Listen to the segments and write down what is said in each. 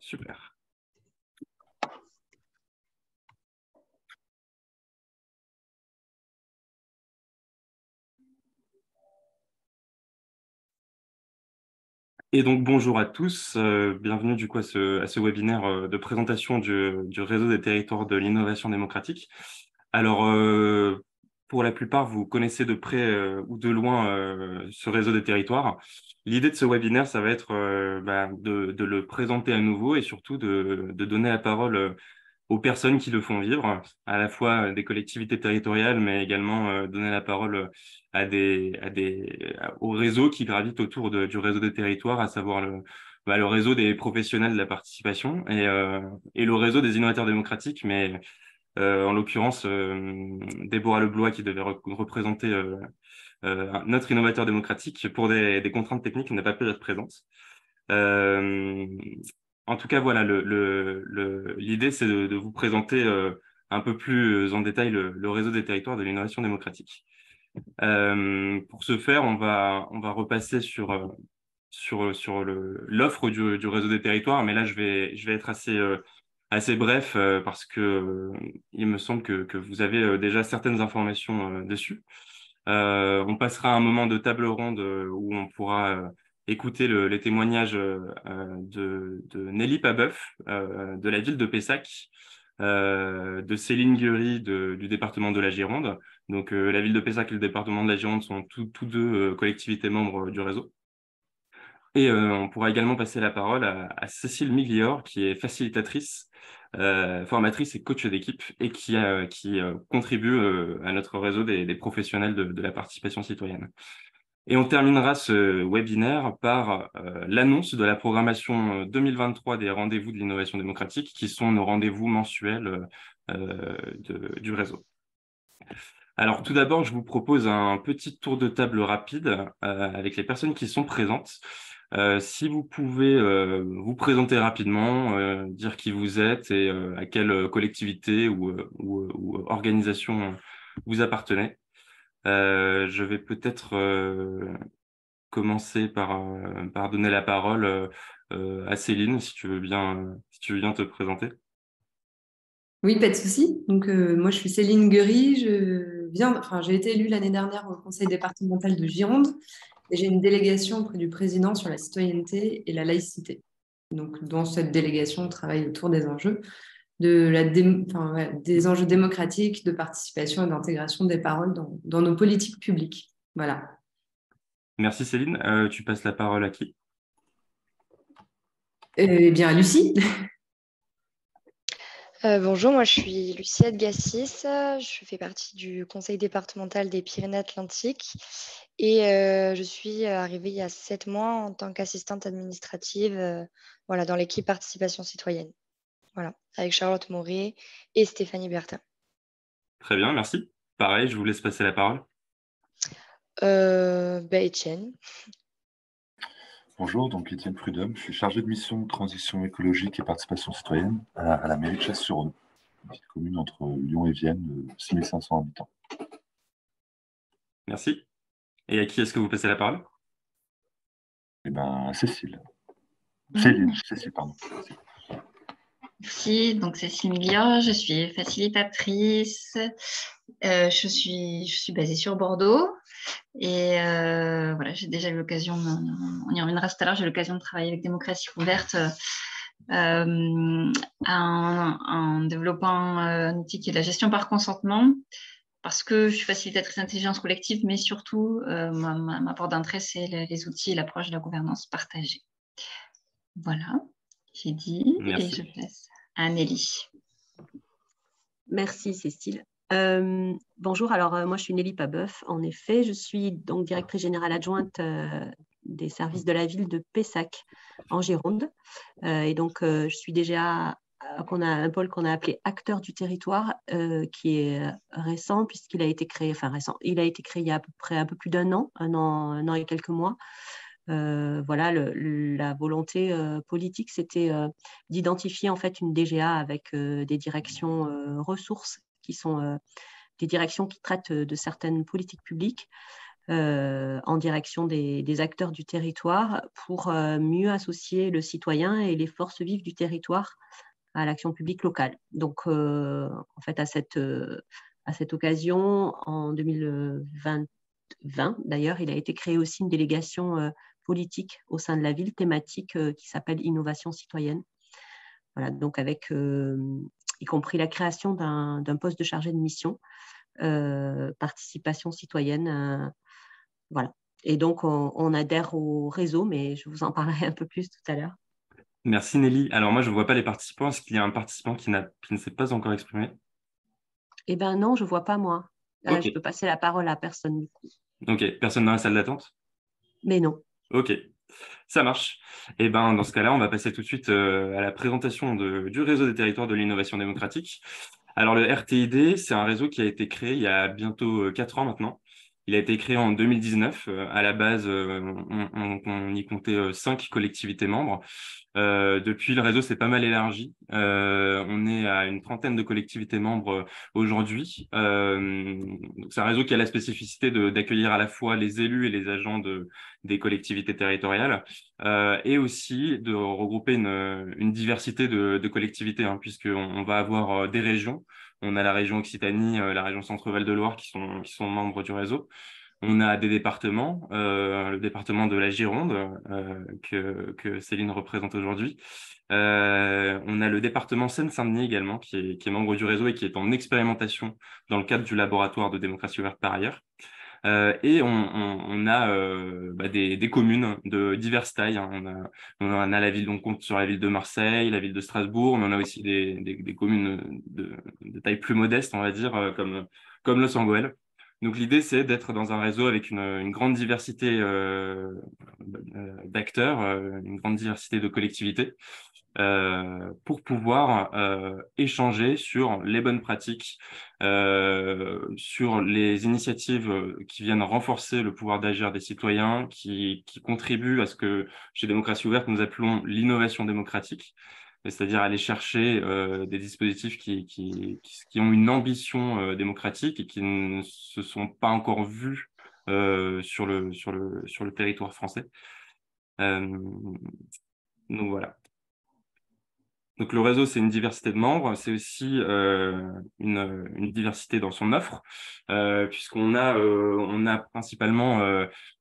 Super. Et donc bonjour à tous, euh, bienvenue du coup à ce, webinaire euh, de présentation du, réseau des territoires de l'innovation démocratique. Alors euh, pour la plupart, vous connaissez de près ou de loin ce réseau des territoires. L'idée de ce webinaire, ça va être bah, de, le présenter à nouveau et surtout de, donner la parole aux personnes qui le font vivre, à la fois des collectivités territoriales, mais également euh, donner la parole à des, aux réseaux qui gravitent autour du réseau des territoires, à savoir le, bah, le réseau des professionnels de la participation et, euh, et le réseau des innovateurs démocratiques, mais euh, en l'occurrence, Déborah Leblois qui devait représenter notre innovateur démocratique pour des, contraintes techniques n'a pas pu être présente. Euh, en tout cas, voilà, l'idée, c'est de, vous présenter euh, un peu plus en détail le, réseau des territoires de l'innovation démocratique. Euh, pour ce faire, on va, repasser sur, euh, l'offre du, réseau des territoires, mais là, je vais être assez, assez bref parce que il me semble que, vous avez déjà certaines informations dessus. on passera un moment de table ronde où on pourra écouter les témoignages euh, euh, de, Nelly Pabeuf euh, de la ville de Pessac, de Céline Guery du département de la Gironde. Donc la ville de Pessac et le département de la Gironde sont tous deux collectivités membres du réseau. Et on pourra également passer la parole à, Cécile Miglior, qui est facilitatrice, formatrice et coach d'équipe, et qui, qui contribue à notre réseau des, professionnels de, la participation citoyenne. Et on terminera ce webinaire par euh, l'annonce de la programmation 2023 euh, des rendez-vous de l'innovation démocratique, qui sont nos rendez-vous mensuels euh, du réseau. Alors tout d'abord, je vous propose un petit tour de table rapide avec les personnes qui sont présentes. Si vous pouvez vous présenter rapidement, dire qui vous êtes et à quelle collectivité ou organisation vous appartenez. Euh, je vais peut-être euh, commencer par, euh, donner la parole à Céline, si tu veux bien, si tu veux bien te présenter. Oui, pas de souci. Donc, moi, je suis Céline Guery. Je enfin, j'ai été élue l'année dernière au conseil départemental de Gironde et j'ai une délégation auprès du président sur la citoyenneté et la laïcité. Donc, dans cette délégation, on travaille autour des enjeux de la des enjeux démocratiques, de participation et d'intégration des paroles dans, nos politiques publiques. Voilà. Merci Céline. Euh, tu passes la parole à qui? Eh bien, à Lucie. Euh, bonjour, moi je suis Luciette Gassis, je fais partie du conseil départemental des Pyrénées-Atlantiques et euh, je suis arrivée il y a sept mois en tant qu'assistante administrative voilà, dans l'équipe participation citoyenne. Voilà, avec Charlotte Moret et Stéphanie Bertin. Très bien, merci. Pareil, je vous laisse passer la parole. Euh, bah, Étienne. Bonjour, donc Étienne Prudhomme, je suis chargé de mission transition écologique et participation citoyenne à, la mairie de Chasse-sur-Eau, une petite commune entre Lyon et Vienne de 6500 habitants. Merci. Et à qui est-ce que vous passez la parole? Eh bien, Cécile. Céline, Cécile, pardon. Merci, donc Cécile Miglia, je suis facilitatrice. Euh, je, suis, je suis basée sur Bordeaux. Et euh, voilà, j'ai déjà eu l'occasion, on y reviendra tout à l'heure, j'ai eu l'occasion de travailler avec Démocratie ouverte euh, en, développant un outil qui est la gestion par consentement. Parce que je suis facilitatrice d'intelligence collective, mais surtout, ma, porte d'entrée, c'est les, outils et l'approche de la gouvernance partagée. Voilà, j'ai dit et je laisse à Nelly. Merci Cécile. Euh, bonjour, alors euh, moi je suis Nelly Pabeuf. En effet, je suis donc directrice générale adjointe euh, des services de la ville de Pessac en Gironde. et donc je suis déjà qu'on a un pôle qu'on a appelé acteur du territoire qui est récent puisqu'il a été créé, enfin récent, il a été créé il y a à peu près un peu plus d'un an, un an, un an et quelques mois. Euh, voilà, la volonté euh, politique, c'était euh, d'identifier en fait une DGA avec des directions ressources qui sont des directions qui traitent de certaines politiques publiques. en direction des, acteurs du territoire pour mieux associer le citoyen et les forces vives du territoire à l'action publique locale. Donc, en fait, à cette, à cette occasion, en 2020, d'ailleurs, il a été créé aussi une délégation politique au sein de la ville thématique qui s'appelle Innovation citoyenne. Voilà, donc avec y compris la création d'un poste de chargé de mission, participation citoyenne. voilà. Et donc, on, adhère au réseau, mais je vous en parlerai un peu plus tout à l'heure. Merci Nelly. Alors moi, je ne vois pas les participants. Est-ce qu'il y a un participant qui, qui ne s'est pas encore exprimé? Eh bien non, je ne vois pas moi. Je peux passer la parole à personne du coup. Ok, personne dans la salle d'attente? Mais non. Ok, ça marche. Et eh ben, dans ce cas-là, on va passer tout de suite euh, à la présentation du réseau des territoires de l'innovation démocratique. Alors, le RTID, c'est un réseau qui a été créé il y a bientôt euh, quatre ans maintenant. Il a été créé en 2019. Euh, à la base, on, y comptait cinq collectivités membres. Euh, depuis, le réseau s'est pas mal élargi. Euh, on est à une trentaine de collectivités membres euh, aujourd'hui. c'est un réseau qui a la spécificité d'accueillir à la fois les élus et les agents de, des collectivités territoriales et aussi de regrouper une, diversité de, de collectivités, hein, puisqu'on on va avoir des régions. On a la région Occitanie, la région Centre-Val de Loire qui sont, membres du réseau. On a des départements, euh, le département de la Gironde euh, que, Céline représente aujourd'hui. Euh, on a le département Seine-Saint-Denis également qui est, membre du réseau et qui est en expérimentation dans le cadre du laboratoire de démocratie ouverte par ailleurs. Et on, a bah, des, communes de diverses tailles. Hein. On, a, a, la ville, on compte sur la ville de Marseille, la ville de Strasbourg, mais on a aussi des, communes de, taille plus modeste, on va dire, comme, comme Los Angeles. Donc l'idée, c'est d'être dans un réseau avec une, grande diversité euh, euh, d'acteurs, euh, une grande diversité de collectivités, pour pouvoir échanger sur les bonnes pratiques, sur les initiatives qui viennent renforcer le pouvoir d'agir des citoyens, qui contribuent à ce que chez Démocratie ouverte, nous appelons l'innovation démocratique c'est-à-dire aller chercher euh, des dispositifs qui, qui, qui, ont une ambition euh, démocratique et qui ne se sont pas encore vus euh, sur, le, sur, le, sur le territoire français. donc voilà. Donc le réseau, c'est une diversité de membres, c'est aussi une, une, diversité dans son offre, puisqu'on a, a principalement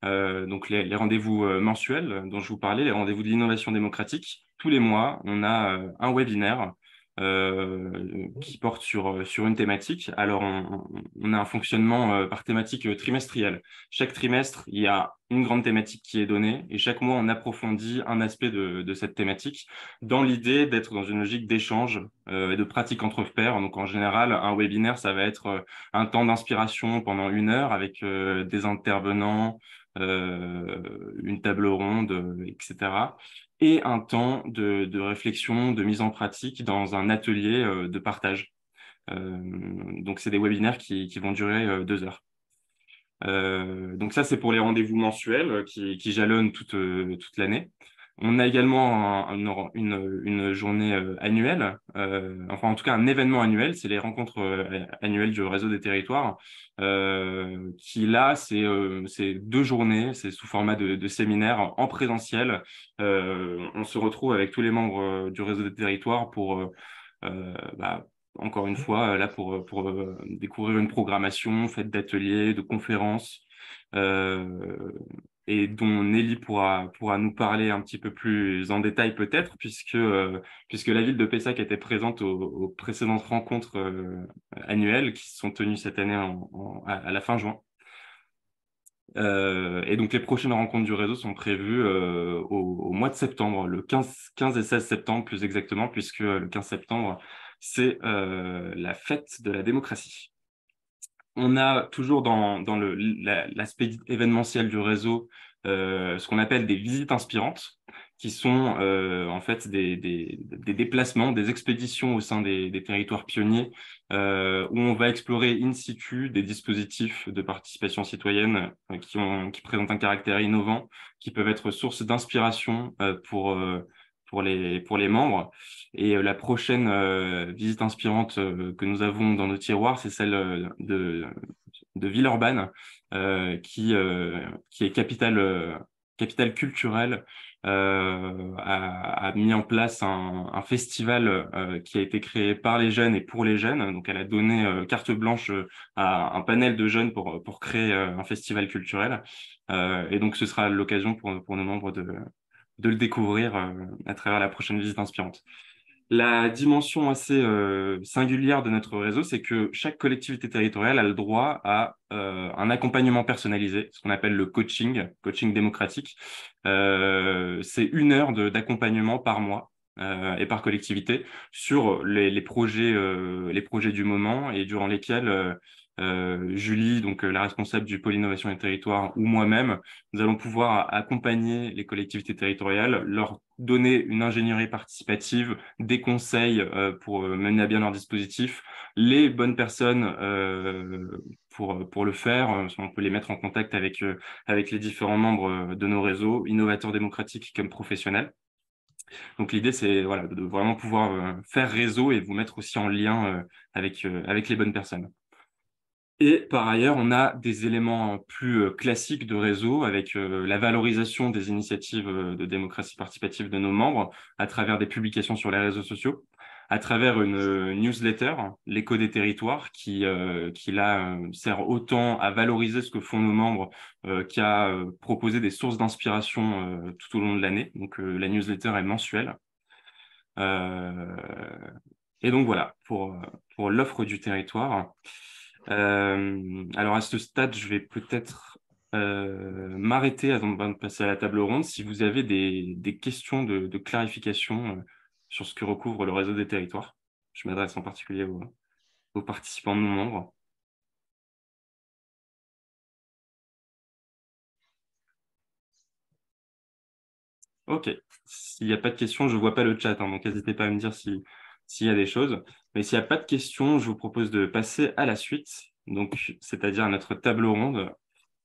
donc les, les rendez-vous mensuels dont je vous parlais, les rendez-vous de l'innovation démocratique, tous les mois, on a euh, un webinaire euh, qui porte sur, sur une thématique. Alors, on, a un fonctionnement euh, par thématique trimestrielle. Chaque trimestre, il y a une grande thématique qui est donnée et chaque mois, on approfondit un aspect de, cette thématique dans l'idée d'être dans une logique d'échange et de pratique entre pairs. Donc, en général, un webinaire, ça va être un temps d'inspiration pendant une heure avec des intervenants, une table ronde, etc et un temps de, réflexion, de mise en pratique dans un atelier euh, de partage. Euh, donc, c'est des webinaires qui, vont durer euh, deux heures. donc ça, c'est pour les rendez-vous mensuels qui, jalonnent toute, toute l'année. On a également une, journée annuelle, enfin en tout cas un événement annuel, c'est les rencontres annuelles du réseau des territoires, qui là, c'est deux journées, c'est sous format de, séminaire en présentiel. on se retrouve avec tous les membres du réseau des territoires pour, bah, encore une fois, découvrir une programmation faite d'ateliers, de conférences et dont Nelly pourra, pourra nous parler un petit peu plus en détail peut-être, puisque, euh, puisque la ville de Pessac était présente aux, précédentes rencontres euh, annuelles qui se sont tenues cette année à, la fin juin. Euh, et donc les prochaines rencontres du réseau sont prévues au, au, mois de septembre, le 15, 15 et 16 septembre plus exactement, puisque le 15 septembre, c'est la fête de la démocratie on a toujours dans, l'aspect événementiel du réseau euh, ce qu'on appelle des visites inspirantes, qui sont euh, en fait des, déplacements, des expéditions au sein des, territoires pionniers, euh, où on va explorer in situ des dispositifs de participation citoyenne qui, ont, qui présentent un caractère innovant, qui peuvent être source d'inspiration pour pour les, pour les membres. Et euh, la prochaine euh, visite inspirante euh, que nous avons dans nos tiroirs, c'est celle de, de Villeurbanne, qui, qui est capitale, capitale culturelle a, a, mis en place un, un festival qui a été créé par les jeunes et pour les jeunes. Donc, elle a donné carte blanche à un panel de jeunes pour, pour créer un festival culturel. et donc, ce sera l'occasion pour, pour nos membres de, de le découvrir à travers la prochaine visite inspirante. La dimension assez euh, singulière de notre réseau, c'est que chaque collectivité territoriale a le droit à euh, un accompagnement personnalisé, ce qu'on appelle le coaching, coaching démocratique. Euh, c'est une heure d'accompagnement par mois et par collectivité sur les, les projets, les projets du moment et durant lesquels euh, Julie, donc euh, la responsable du pôle innovation et territoire, ou moi-même, nous allons pouvoir accompagner les collectivités territoriales, leur donner une ingénierie participative, des conseils euh, pour mener à bien leur dispositif, les bonnes personnes pour, pour le faire. On peut les mettre en contact avec, avec les différents membres de nos réseaux, innovateurs démocratiques comme professionnels. Donc l'idée, c'est voilà, de vraiment pouvoir faire réseau et vous mettre aussi en lien avec, avec les bonnes personnes. Et par ailleurs, on a des éléments plus euh, classiques de réseau avec euh, la valorisation des initiatives euh, de démocratie participative de nos membres à travers des publications sur les réseaux sociaux, à travers une newsletter, l'écho des territoires, qui, qui là sert autant à valoriser ce que font nos membres qu'à proposer des sources d'inspiration tout au long de l'année. Donc la newsletter est mensuelle. et donc voilà, pour, pour l'offre du territoire. Euh, alors à ce stade, je vais peut-être euh, m'arrêter avant de passer à la table ronde. Si vous avez des, questions de, de, clarification euh, sur ce que recouvre le réseau des territoires, je m'adresse en particulier aux, participants non membres. Ok, s'il n'y a pas de questions, je ne vois pas le chat, hein, donc n'hésitez pas à me dire si, s'il y a des choses. Mais s'il n'y a pas de questions, je vous propose de passer à la suite, donc c'est-à-dire à notre table ronde.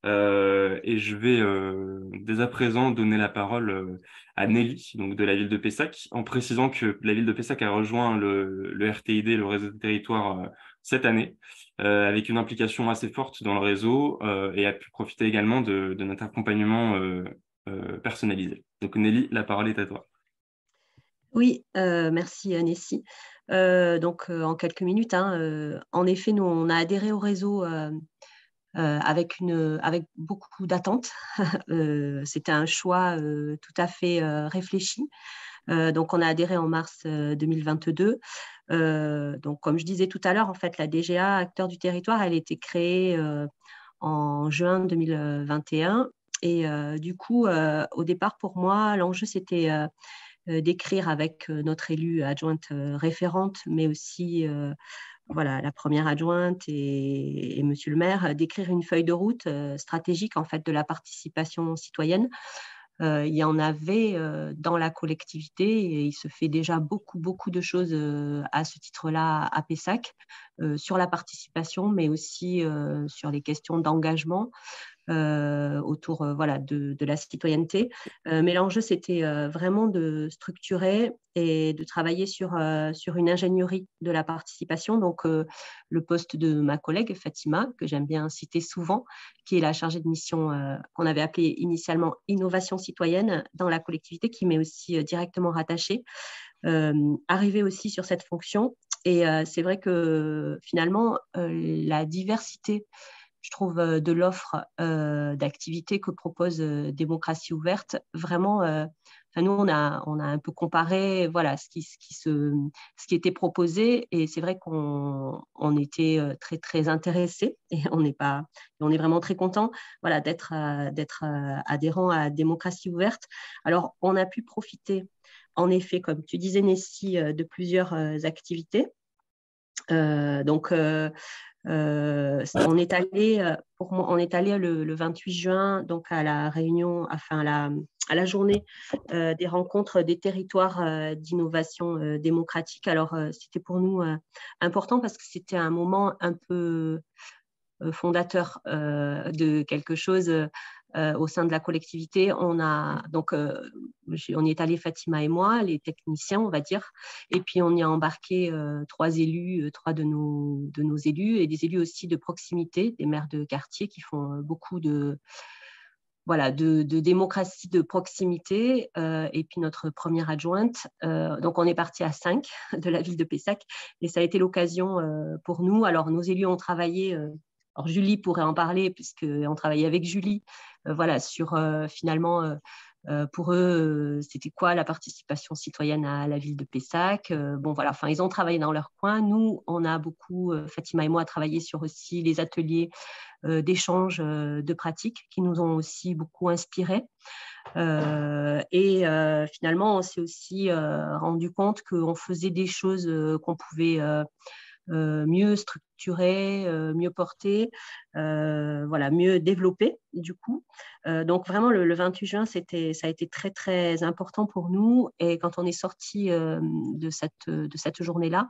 Euh, et je vais euh, dès à présent donner la parole euh, à Nelly, donc de la ville de Pessac, en précisant que la ville de Pessac a rejoint le, le RTID, le réseau de territoire, cette année, avec une implication assez forte dans le réseau et a pu profiter également de, de notre accompagnement personnalisé. Donc Nelly, la parole est à toi. Oui, euh, merci Nessie. Euh, donc, euh, en quelques minutes, hein, en effet, nous, on a adhéré au réseau avec, une, avec beaucoup d'attentes. C'était un choix tout à fait réfléchi. donc, on a adhéré en mars 2022. donc, comme je disais tout à l'heure, en fait, la DGA, acteur du territoire, elle a été créée en juin 2021. Et du coup, au départ, pour moi, l'enjeu, c'était d'écrire avec euh, notre élue adjointe euh, référente, mais aussi voilà, la première adjointe et, Monsieur le maire, d'écrire une feuille de route stratégique en fait de la participation citoyenne. il y en avait dans la collectivité et il se fait déjà beaucoup, beaucoup de choses à ce titre-là à Pessac, sur la participation, mais aussi sur les questions d'engagement, euh, autour euh, voilà, de, la citoyenneté. Euh, mais l'enjeu, c'était vraiment de structurer et de travailler sur, sur une ingénierie de la participation. Donc, le poste de ma collègue Fatima, que j'aime bien citer souvent, qui est la chargée de mission qu'on avait appelée initialement innovation citoyenne dans la collectivité, qui m'est aussi directement rattachée. arriver aussi sur cette fonction. Et c'est vrai que finalement, la diversité je trouve, euh, de l'offre euh, d'activités que propose euh, Démocratie ouverte. Vraiment, nous, on a, on a un peu comparé voilà, ce, qui, se, ce qui était proposé et c'est vrai qu'on on était très, très intéressés et on est, pas, on est vraiment très content voilà, d'être, d'être adhérent à Démocratie ouverte. Alors, on a pu profiter, en effet, comme tu disais, Nessie, de plusieurs activités. donc, euh, on est allé, euh, pour moi, on est allé le, 28 juin donc à la réunion, enfin à la, à la journée euh, des rencontres des territoires d'innovation démocratique. Alors c'était pour nous important parce que c'était un moment un peu fondateur de quelque chose au sein de la collectivité, on a donc on y est allé Fatima et moi, les techniciens, on va dire, et puis on y a embarqué trois élus, trois de nos, de nos élus et des élus aussi de proximité, des maires de quartier qui font beaucoup de voilà, de, démocratie de proximité. Euh, et puis notre première adjointe, euh, donc on est parti à 5 de la ville de Pessac et ça a été l'occasion euh, pour nous. Alors nos élus ont travaillé, alors Julie pourrait en parler puisqu'on travaillait avec Julie, voilà, sur finalement euh, pour eux, euh, c'était quoi la participation citoyenne à la ville de Pessac euh, Bon, voilà, enfin, ils ont travaillé dans leur coin. Nous, on a beaucoup, Fatima et moi, travaillé sur aussi les ateliers d'échange de pratiques qui nous ont aussi beaucoup inspirés. et finalement, on s'est aussi rendu compte qu'on faisait des choses qu'on pouvait mieux structurer, mieux porter, voilà, mieux développer du coup. donc vraiment le, 28 juin, c'était, ça a été très très important pour nous. Et quand on est sorti de cette, de cette journée-là,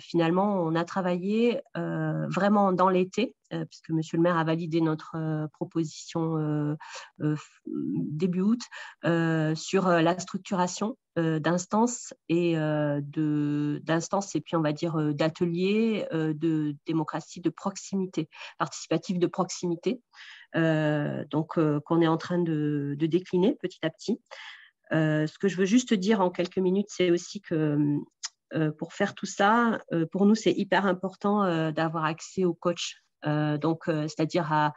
finalement, on a travaillé vraiment dans l'été, puisque Monsieur le maire a validé notre proposition début août sur la structuration d'instances et de d'instances et puis on va dire d'ateliers de démocratie de proximité, participative de proximité, donc qu'on est en train de, décliner petit à petit. ce que je veux juste dire en quelques minutes, c'est aussi que euh, pour faire tout ça, euh, pour nous, c'est hyper important euh, d'avoir accès au coach. donc, c'est-à-dire à,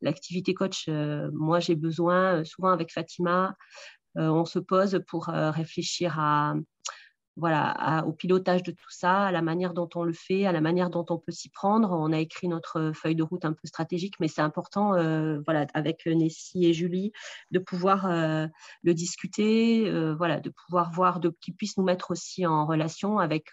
l'activité coach. moi, j'ai besoin, souvent avec Fatima, on se pose pour réfléchir à, voilà, au pilotage de tout ça, à la manière dont on le fait, à la manière dont on peut s'y prendre. On a écrit notre feuille de route un peu stratégique, mais c'est important, euh, voilà, avec Nessie et Julie, de pouvoir euh, le discuter, euh, voilà, de pouvoir voir, de qu'ils puissent nous mettre aussi en relation avec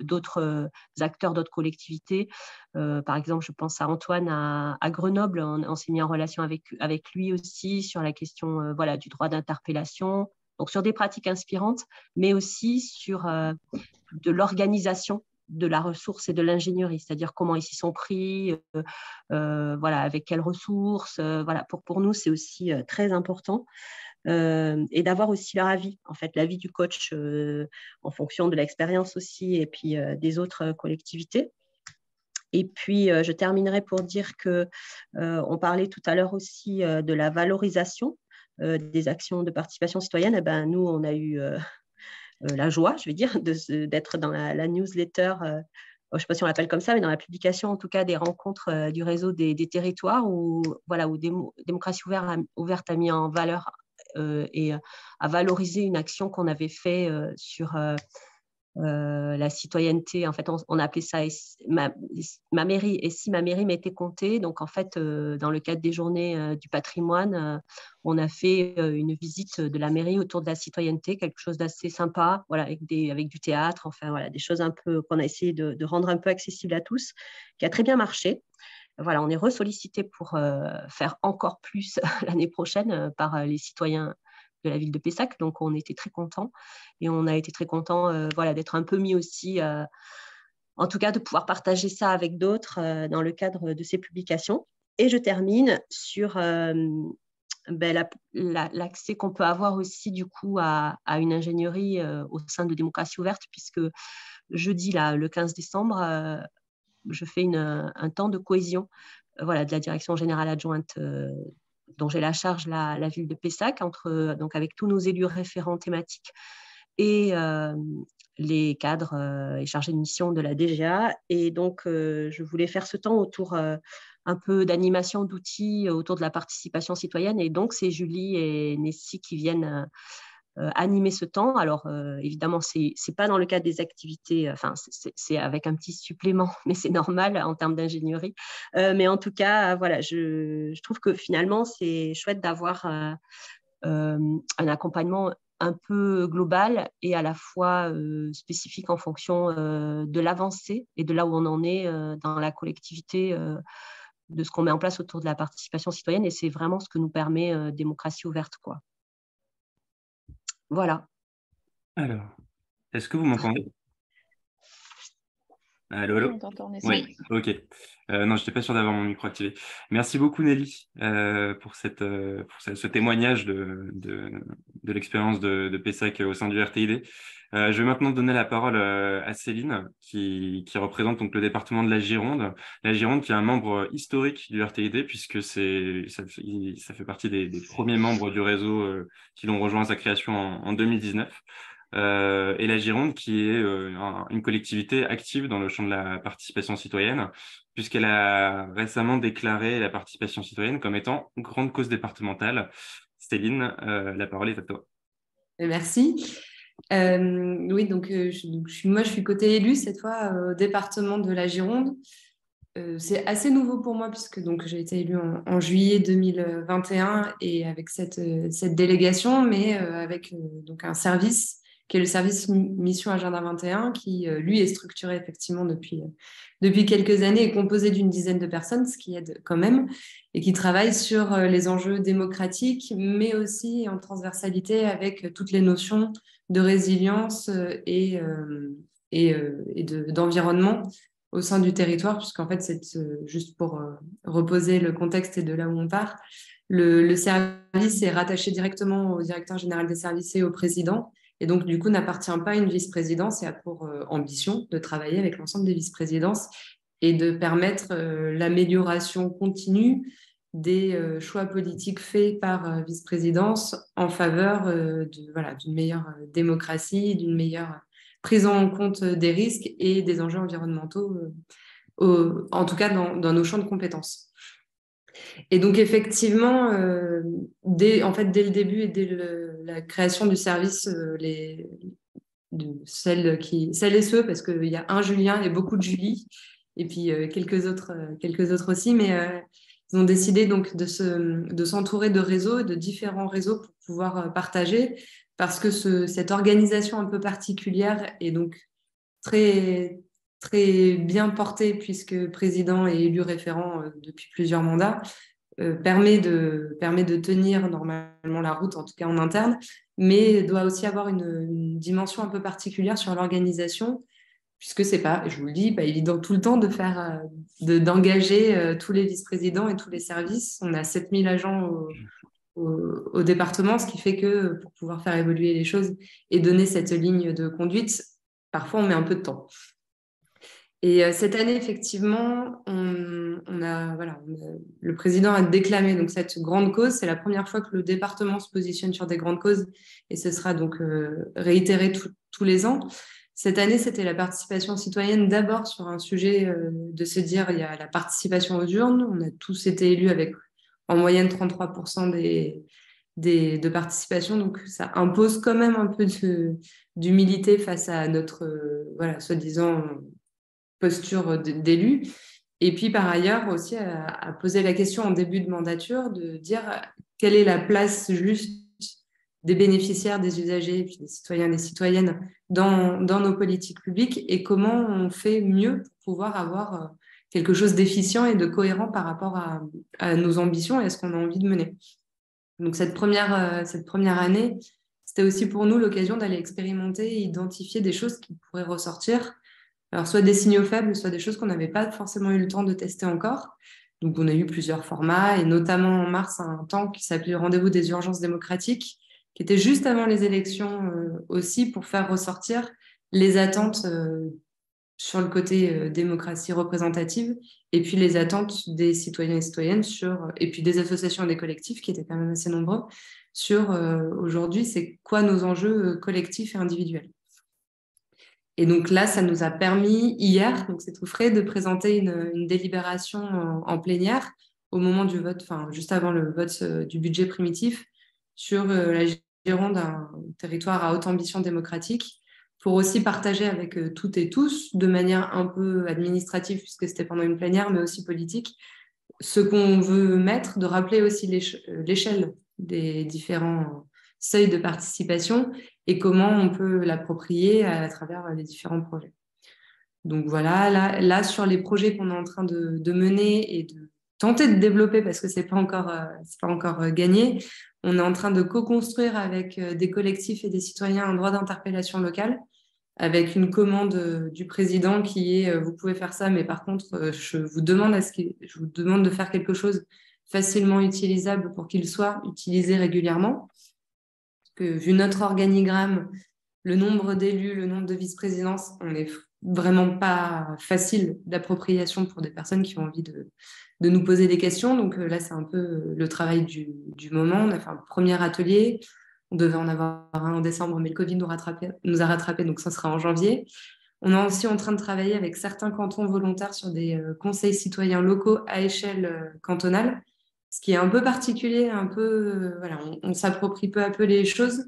d'autres acteurs, d'autres collectivités. par exemple, je pense à Antoine à, Grenoble, on, s'est mis en relation avec, avec lui aussi sur la question, voilà, du droit d'interpellation donc sur des pratiques inspirantes, mais aussi sur euh, de l'organisation de la ressource et de l'ingénierie, c'est-à-dire comment ils s'y sont pris, euh, euh, voilà, avec quelles ressources. voilà, pour, pour nous, c'est aussi très important. et d'avoir aussi leur avis, en fait, l'avis du coach en fonction de l'expérience aussi et puis des autres collectivités. Et puis, je terminerai pour dire que on parlait tout à l'heure aussi de la valorisation des actions de participation citoyenne, eh ben, nous, on a eu euh, euh, la joie, je vais dire, d'être dans la, newsletter je ne sais pas si on l'appelle comme ça, mais dans la publication en tout cas des rencontres du réseau des, territoires où, voilà, où Démocratie ouverte a, mis en valeur et a valorisé une action qu'on avait faite sur euh, la citoyenneté, en fait, on, a appelé ça ma, mairie, et si ma mairie m'était comptée. Donc, en fait, euh, dans le cadre des journées euh, du patrimoine, on a fait une visite de la mairie autour de la citoyenneté, quelque chose d'assez sympa, voilà, avec, des, avec du théâtre, enfin, voilà, des choses un peu qu'on a essayé de, rendre un peu accessibles à tous, qui a très bien marché. Voilà, on est ressollicité pour faire encore plus l'année prochaine par les citoyens de la ville de Pessac. Donc, on était très contents et on a été très contents euh, voilà, d'être un peu mis aussi, euh, en tout cas, de pouvoir partager ça avec d'autres euh, dans le cadre de ces publications. Et je termine sur ben, l'accès qu'on peut avoir aussi du coup à, une ingénierie au sein de Démocratie ouverte, puisque jeudi, là, le 15 décembre, je fais un temps de cohésion voilà, de la direction générale adjointe dont j'ai la charge la, ville de Pessac, entre, donc avec tous nos élus référents thématiques et euh, les cadres euh, et chargés de mission de la DGA. Et donc, euh, je voulais faire ce temps autour un peu d'animation d'outils autour de la participation citoyenne. Et donc, c'est Julie et Nessie qui viennent euh, animer ce temps. Alors, euh, évidemment, ce n'est pas dans le cadre des activités, enfin, c'est avec un petit supplément, mais c'est normal en termes d'ingénierie. Euh, mais en tout cas, voilà, je, trouve que finalement, c'est chouette d'avoir un accompagnement un peu global et à la fois spécifique en fonction de l'avancée et de là où on en est dans la collectivité de ce qu'on met en place autour de la participation citoyenne. Et c'est vraiment ce que nous permet démocratie ouverte. Quoi. Voilà. Alors, est-ce que vous m'entendez? Allô, allô? Oui, ok. Euh, non, je n'étais pas sûr d'avoir mon micro activé. Merci beaucoup, Nelly, euh, pour, cette, euh, pour ce, témoignage de, de, de l'expérience de, de PESAC au sein du RTID. Je vais maintenant donner la parole à Céline, qui, représente donc le département de la Gironde. La Gironde, qui est un membre historique du RTID, puisque ça, fait partie des, premiers membres du réseau qui l'ont rejoint à sa création en, en 2019. Euh, et la Gironde, qui est euh, une collectivité active dans le champ de la participation citoyenne, puisqu'elle a récemment déclaré la participation citoyenne comme étant grande cause départementale. Céline, euh, la parole est à toi. Merci. Oui, donc, moi, je suis côté élu cette fois au département de la Gironde. c'est assez nouveau pour moi puisque donc j'ai été élue en, juillet 2021 et avec cette, cette délégation, mais avec donc un service qui est le service Mission Agenda 21, qui, euh, lui, est structuré effectivement depuis, euh, depuis quelques années et composé d'une dizaine de personnes, ce qui aide quand même, et qui travaille sur euh, les enjeux démocratiques, mais aussi en transversalité avec toutes les notions de résilience et, et, et d'environnement au sein du territoire, puisqu'en fait, c'est juste pour reposer le contexte et de là où on part. Le, le, service est rattaché directement au directeur général des services et au président et donc, du coup, n'appartient pas à une vice-présidence et a pour euh, ambition de travailler avec l'ensemble des vice-présidences et de permettre euh, l'amélioration continue des euh, choix politiques faits par vice-présidence en faveur voilà, d'une meilleure démocratie, d'une meilleure prise en compte des risques et des enjeux environnementaux, en tout cas dans, nos champs de compétences. Et donc effectivement, dès, en fait, dès le début et dès la création du service, euh, les, celles, qui, celles et ceux, parce qu'il y a un Julien et beaucoup de Julie, et puis euh, quelques, autres, euh, quelques autres aussi, mais ils ont décidé donc de, se, de s'entourer de réseaux, de différents réseaux pour pouvoir partager, parce que ce, cette organisation un peu particulière est donc très, très bien portée, puisque président et élu référent depuis plusieurs mandats, euh, permet, de, permet de tenir normalement la route, en tout cas en interne, mais doit aussi avoir une, dimension un peu particulière sur l'organisation, puisque c'est pas, je vous le dis, pas évident tout le temps de faire, euh, d'engager euh, tous les vice-présidents et tous les services. On a 7000 agents au, département, ce qui fait que pour pouvoir faire évoluer les choses et donner cette ligne de conduite, parfois on met un peu de temps. Et euh, cette année, effectivement, on, a, voilà, le président a déclamé donc cette grande cause. C'est la première fois que le département se positionne sur des grandes causes et ce sera donc euh, réitéré tous les ans. Cette année, c'était la participation citoyenne d'abord sur un sujet euh, de se dire il y a la participation aux urnes. On a tous été élus avec en moyenne 33% des, des, de participation. Donc, ça impose quand même un peu d'humilité face à notre, voilà, soi-disant posture d'élu. Et puis par ailleurs aussi à, poser la question en début de mandature de dire quelle est la place juste des bénéficiaires, des usagers, et puis des citoyens, des citoyennes dans, dans nos politiques publiques et comment on fait mieux pour pouvoir avoir euh, quelque chose d'efficient et de cohérent par rapport à, à nos ambitions et à ce qu'on a envie de mener. Donc cette première, euh, cette première année, c'était aussi pour nous l'occasion d'aller expérimenter et identifier des choses qui pourraient ressortir alors, soit des signaux faibles, soit des choses qu'on n'avait pas forcément eu le temps de tester encore. Donc, on a eu plusieurs formats, et notamment en mars, un temps qui s'appelait Rendez-vous des urgences démocratiques, qui était juste avant les élections euh, aussi, pour faire ressortir les attentes euh, sur le côté euh, démocratie représentative, et puis les attentes des citoyens et citoyennes, sur, et puis des associations et des collectifs, qui étaient quand même assez nombreux, sur aujourd'hui, c'est quoi nos enjeux collectifs et individuels. Et donc là, ça nous a permis hier, donc c'est tout frais, de présenter une, délibération en, plénière au moment du vote, enfin juste avant le vote du budget primitif sur euh, la Gironde, un territoire à haute ambition démocratique, pour aussi partager avec euh, toutes et tous, de manière un peu administrative, puisque c'était pendant une plénière, mais aussi politique, ce qu'on veut mettre, de rappeler aussi l'échelle des différents seuils de participation et comment on peut l'approprier à, travers les différents projets. Donc voilà, là, sur les projets qu'on est en train de, mener et de tenter de développer parce que ce n'est pas encore, euh, pas encore euh, gagné, on est en train de co-construire avec euh, des collectifs et des citoyens un droit d'interpellation locale avec une commande du président qui est vous pouvez faire ça, mais par contre, je vous demande, de faire quelque chose facilement utilisable pour qu'il soit utilisé régulièrement. que, vu notre organigramme, le nombre d'élus, le nombre de vice-présidences, on n'est vraiment pas facile d'appropriation pour des personnes qui ont envie de, de nous poser des questions. Donc là, c'est un peu le travail du, du, moment. On a fait un premier atelier. On devait en avoir un en décembre, mais le Covid nous, a rattrapé, donc ça sera en janvier. On est aussi en train de travailler avec certains cantons volontaires sur des euh, conseils citoyens locaux à échelle euh, cantonale, ce qui est un peu particulier, un peu, euh, voilà, on, s'approprie peu à peu les choses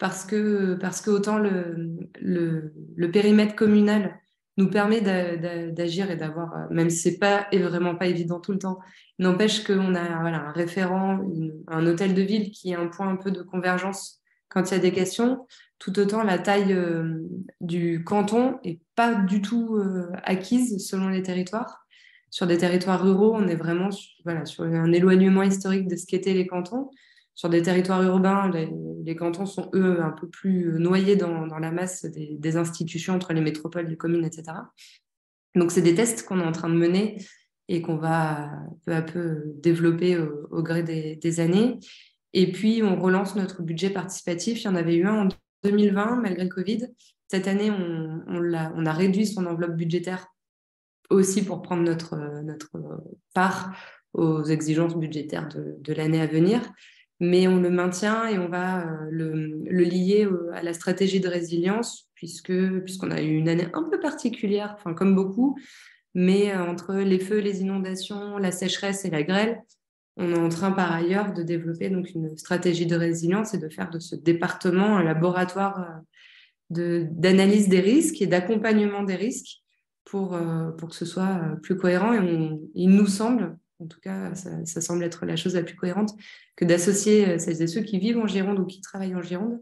parce que, parce que autant le, le, le périmètre communal nous permet d'agir et d'avoir, même si c'est pas et vraiment pas évident tout le temps, n'empêche qu'on a voilà, un référent, un hôtel de ville qui est un point un peu de convergence quand il y a des questions. Tout autant, la taille euh, du canton est pas du tout euh, acquise selon les territoires. Sur des territoires ruraux, on est vraiment voilà, sur un éloignement historique de ce qu'étaient les cantons. Sur des territoires urbains, les, cantons sont, eux, un peu plus noyés dans, la masse des, institutions entre les métropoles, les communes, etc. Donc, c'est des tests qu'on est en train de mener et qu'on va peu à peu développer au, gré des, années. Et puis, on relance notre budget participatif. Il y en avait eu un en 2020, malgré Covid. Cette année, on, a, réduit son enveloppe budgétaire aussi pour prendre notre, notre part aux exigences budgétaires de l'année à venir mais on le maintient et on va euh, le, lier à la stratégie de résilience, puisque puisqu'on a eu une année un peu particulière, enfin comme beaucoup, mais euh, entre les feux, les inondations, la sécheresse et la grêle, on est en train par ailleurs de développer donc une stratégie de résilience et de faire de ce département un laboratoire euh, d'analyse des risques et d'accompagnement des risques pour, pour que ce soit plus cohérent. Et il nous semble, en tout cas, ça, semble être la chose la plus cohérente, que d'associer euh, celles et ceux qui vivent en Gironde ou qui travaillent en Gironde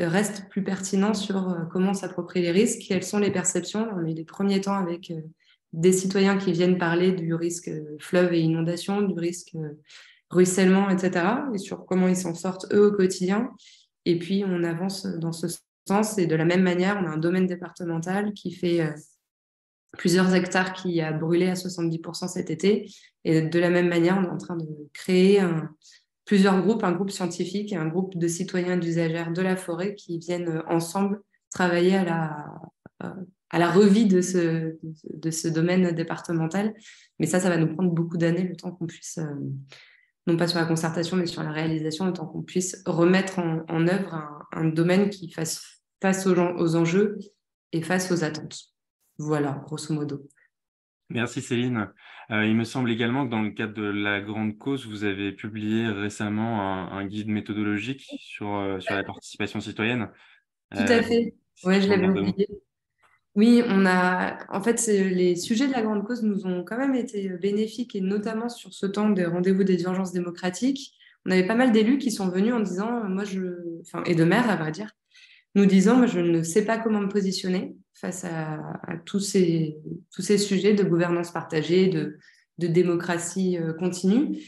euh, reste plus pertinent sur euh, comment s'approprier les risques, quelles sont les perceptions. On est les premiers temps avec des citoyens qui viennent parler du risque fleuve et inondation, du risque ruissellement, etc., et sur comment ils s'en sortent eux au quotidien. Et puis, on avance dans ce sens, et de la même manière, on a un domaine départemental qui fait plusieurs hectares qui a brûlé à 70% cet été. Et de la même manière, on est en train de créer plusieurs groupes, un groupe scientifique et un groupe de citoyens d'usagères de la forêt qui viennent ensemble travailler à la, à la revie de ce, domaine départemental. Mais ça, ça va nous prendre beaucoup d'années, le temps qu'on puisse, euh, non pas sur la concertation, mais sur la réalisation, le temps qu'on puisse remettre en, œuvre un, domaine qui fasse face aux enjeux et face aux attentes. Voilà, grosso modo. Merci Céline. Euh, il me semble également que dans le cadre de la grande cause, vous avez publié récemment un, guide méthodologique sur, euh, sur la participation citoyenne. Tout à euh, fait. Oui, je l'avais oublié. Oui, on a. En fait, les sujets de la grande cause nous ont quand même été bénéfiques et notamment sur ce temps des rendez-vous des urgences démocratiques. On avait pas mal d'élus qui sont venus en disant, moi je, enfin, et de maires à vrai dire, nous disant, moi je ne sais pas comment me positionner face à, tous, ces, sujets de gouvernance partagée, de, démocratie euh, continue.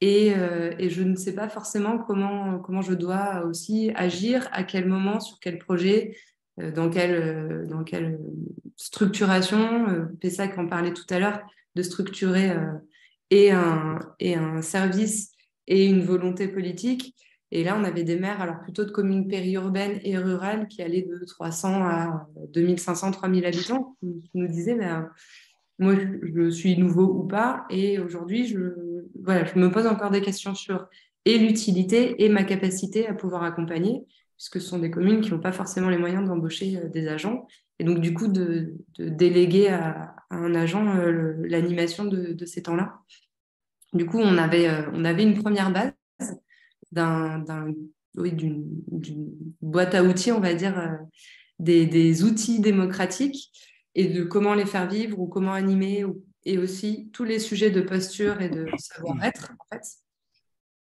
Et, euh, et, je ne sais pas forcément comment, je dois aussi agir, à quel moment, sur quel projet, euh, dans, quelle, dans quelle structuration. Pessac en parlait tout à l'heure, de structurer un, et un service et une volonté politique. Et là, on avait des maires, alors plutôt de communes périurbaines et rurales, qui allaient de 300 à 2500, 3000 habitants, qui nous disaient, euh, moi, je suis nouveau ou pas. Et aujourd'hui, je, me pose encore des questions sur et l'utilité et ma capacité à pouvoir accompagner, puisque ce sont des communes qui n'ont pas forcément les moyens d'embaucher euh, des agents. Et donc, du coup, de, déléguer à, un agent euh, l'animation de, ces temps-là. Du coup, on avait une première base d'un, d'une, boîte à outils, on va dire, euh, des, des, outils démocratiques et de comment les faire vivre ou comment animer, et aussi tous les sujets de posture et de savoir-être, en fait,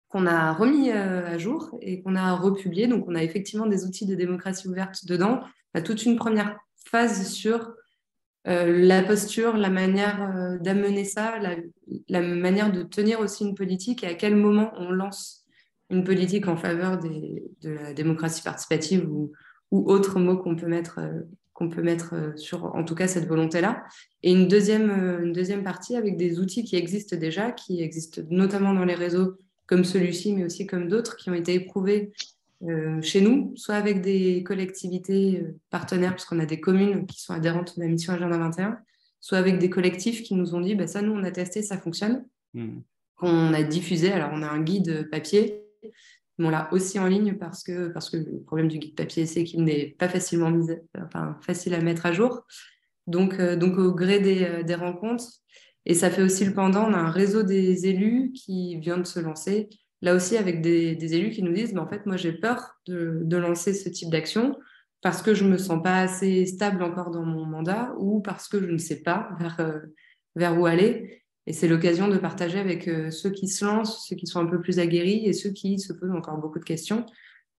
qu'on a remis euh, à jour et qu'on a republié. Donc, on a effectivement des outils de démocratie ouverte dedans. On a toute une première phase sur euh, la posture, la manière d'amener ça, la, manière de tenir aussi une politique et à quel moment on lance une politique en faveur de la démocratie participative ou, ou autres mots qu'on peut mettre, qu'on peut mettre sur, en tout cas, cette volonté-là. Et une deuxième, une deuxième partie avec des outils qui existent déjà, qui existent notamment dans les réseaux comme celui-ci, mais aussi comme d'autres, qui ont été éprouvés chez nous, soit avec des collectivités partenaires, puisqu'on a des communes qui sont adhérentes de la mission Agenda 21, soit avec des collectifs qui nous ont dit bah, ça, nous, on a testé, ça fonctionne. Mmh. On a diffusé, alors on a un guide papier, mais on l'a aussi en ligne parce que, parce que le problème du guide papier, c'est qu'il n'est pas facilement mis, facile à mettre à jour. Donc, euh, donc au gré des, euh, des, rencontres, et ça fait aussi le pendant, on a un réseau des élus qui vient de se lancer, là aussi avec des, élus qui nous disent, mais en fait, moi j'ai peur de, de lancer ce type d'action parce que je ne me sens pas assez stable encore dans mon mandat ou parce que je ne sais pas vers, euh, vers où aller. Et c'est l'occasion de partager avec euh, ceux qui se lancent, ceux qui sont un peu plus aguerris et ceux qui se posent encore beaucoup de questions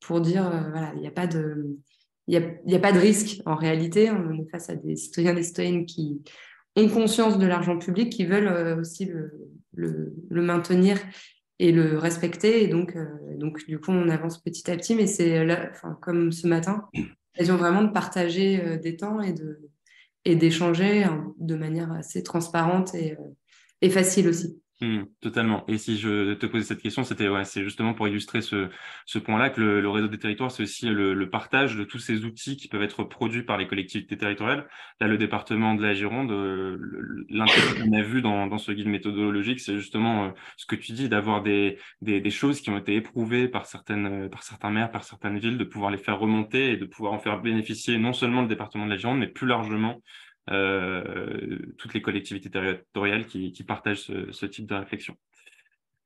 pour dire, euh, voilà, il n'y a pas de... Il a, a, pas de risque en réalité. On est face à des citoyens des citoyennes qui ont conscience de l'argent public, qui veulent aussi le, le, maintenir et le respecter. Et donc, donc, du coup, on avance petit à petit. Mais c'est comme ce matin, l'occasion vraiment de partager euh, des temps et de et d'échanger hein, de manière assez transparente et, euh, et facile aussi. Mmh, totalement. Et si je te posais cette question, c'était ouais, c'est justement pour illustrer ce, point-là que le, réseau des territoires, c'est aussi le, partage de tous ces outils qui peuvent être produits par les collectivités territoriales. Là, le département de la Gironde, euh, l'intérêt qu'on a vu dans, ce guide méthodologique, c'est justement euh, ce que tu dis, d'avoir des, choses qui ont été éprouvées par certaines, par certains maires, par certaines villes, de pouvoir les faire remonter et de pouvoir en faire bénéficier non seulement le département de la Gironde, mais plus largement euh, toutes les collectivités territoriales qui, partagent ce, type de réflexion.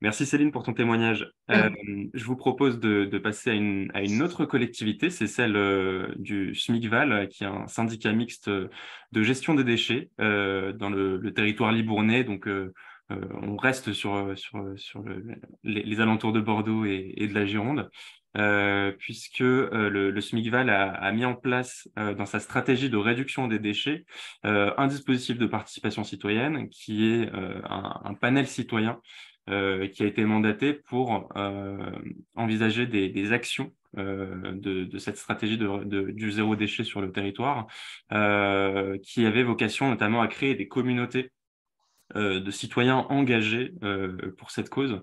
Merci Céline pour ton témoignage. Euh, je vous propose de, passer à une, à une, autre collectivité, c'est celle euh, du SMICVAL, qui est un syndicat mixte de gestion des déchets dans le, territoire libournais. Donc, on reste sur, sur, sur les, alentours de Bordeaux et, de la Gironde. Euh, puisque euh, le, le, SMICVAL a, mis en place euh, dans sa stratégie de réduction des déchets un dispositif de participation citoyenne qui est un, panel citoyen qui a été mandaté pour envisager des, actions de, cette stratégie du zéro déchet sur le territoire, qui avait vocation notamment à créer des communautés de citoyens engagés pour cette cause.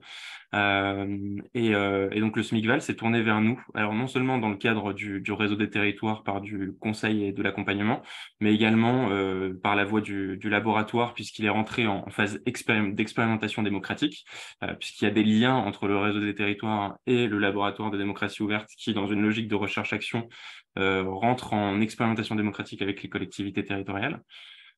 Euh, et, euh, donc le SMICVAL s'est tourné vers nous, non seulement dans le cadre du, réseau des territoires par du conseil et de l'accompagnement, mais également euh, par la voie du, laboratoire, puisqu'il est rentré en, phase d'expérimentation démocratique, euh, puisqu'il y a des liens entre le réseau des territoires et le laboratoire de démocratie ouverte, qui, dans une logique de recherche-action, euh, rentre en expérimentation démocratique avec les collectivités territoriales.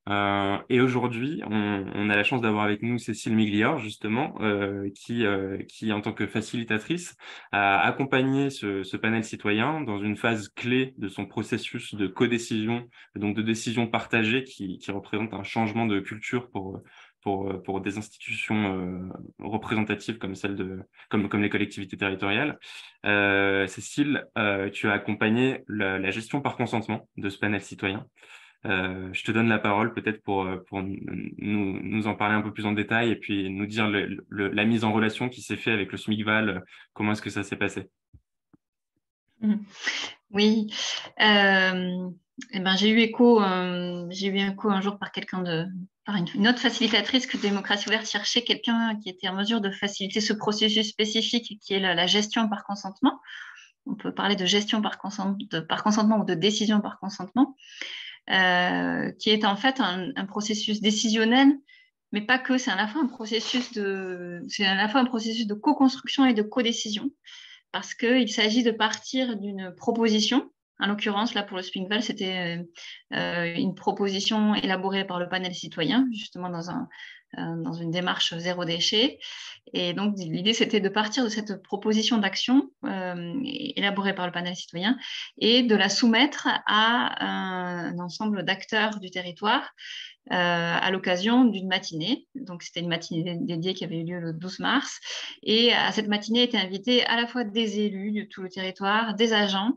Euh, et aujourd'hui, on, a la chance d'avoir avec nous Cécile Miglior, justement, euh, qui, euh, qui, en tant que facilitatrice, a accompagné ce, panel citoyen dans une phase clé de son processus de codécision, donc de décision partagée, qui, représente un changement de culture pour, pour, pour des institutions représentatives comme celles de, comme, comme les collectivités territoriales. Cécile, tu as accompagné la, la, gestion par consentement de ce panel citoyen. Euh, je te donne la parole peut-être pour, euh, pour nous, en parler un peu plus en détail et puis nous dire la mise en relation qui s'est fait avec le SMICVAL. Comment est-ce que ça s'est passé? Mmh. Oui, euh, eh ben, j'ai eu écho, euh, eu écho un jour par quelqu'un de, par une, autre facilitatrice que Démocratie ouverte cherchait quelqu'un qui était en mesure de faciliter ce processus spécifique qui est la, la gestion par consentement. On peut parler de gestion par, consent, de, par consentement ou de décision par consentement. Euh, qui est en fait un, processus décisionnel, mais pas que. C'est à la fois un processus de, c'est à la fois un processus de co-construction et de co-décision, parce qu'il s'agit de partir d'une proposition. En l'occurrence, là pour le Springval, c'était euh, une proposition élaborée par le panel citoyen, justement dans un, dans une démarche zéro déchet. Et donc, l'idée, c'était de partir de cette proposition d'action euh, élaborée par le panel citoyen et de la soumettre à un, ensemble d'acteurs du territoire euh, à l'occasion d'une matinée. Donc, c'était une matinée dédiée qui avait eu lieu le 12 mars. Et à cette matinée étaient invités à la fois des élus de tout le territoire, des agents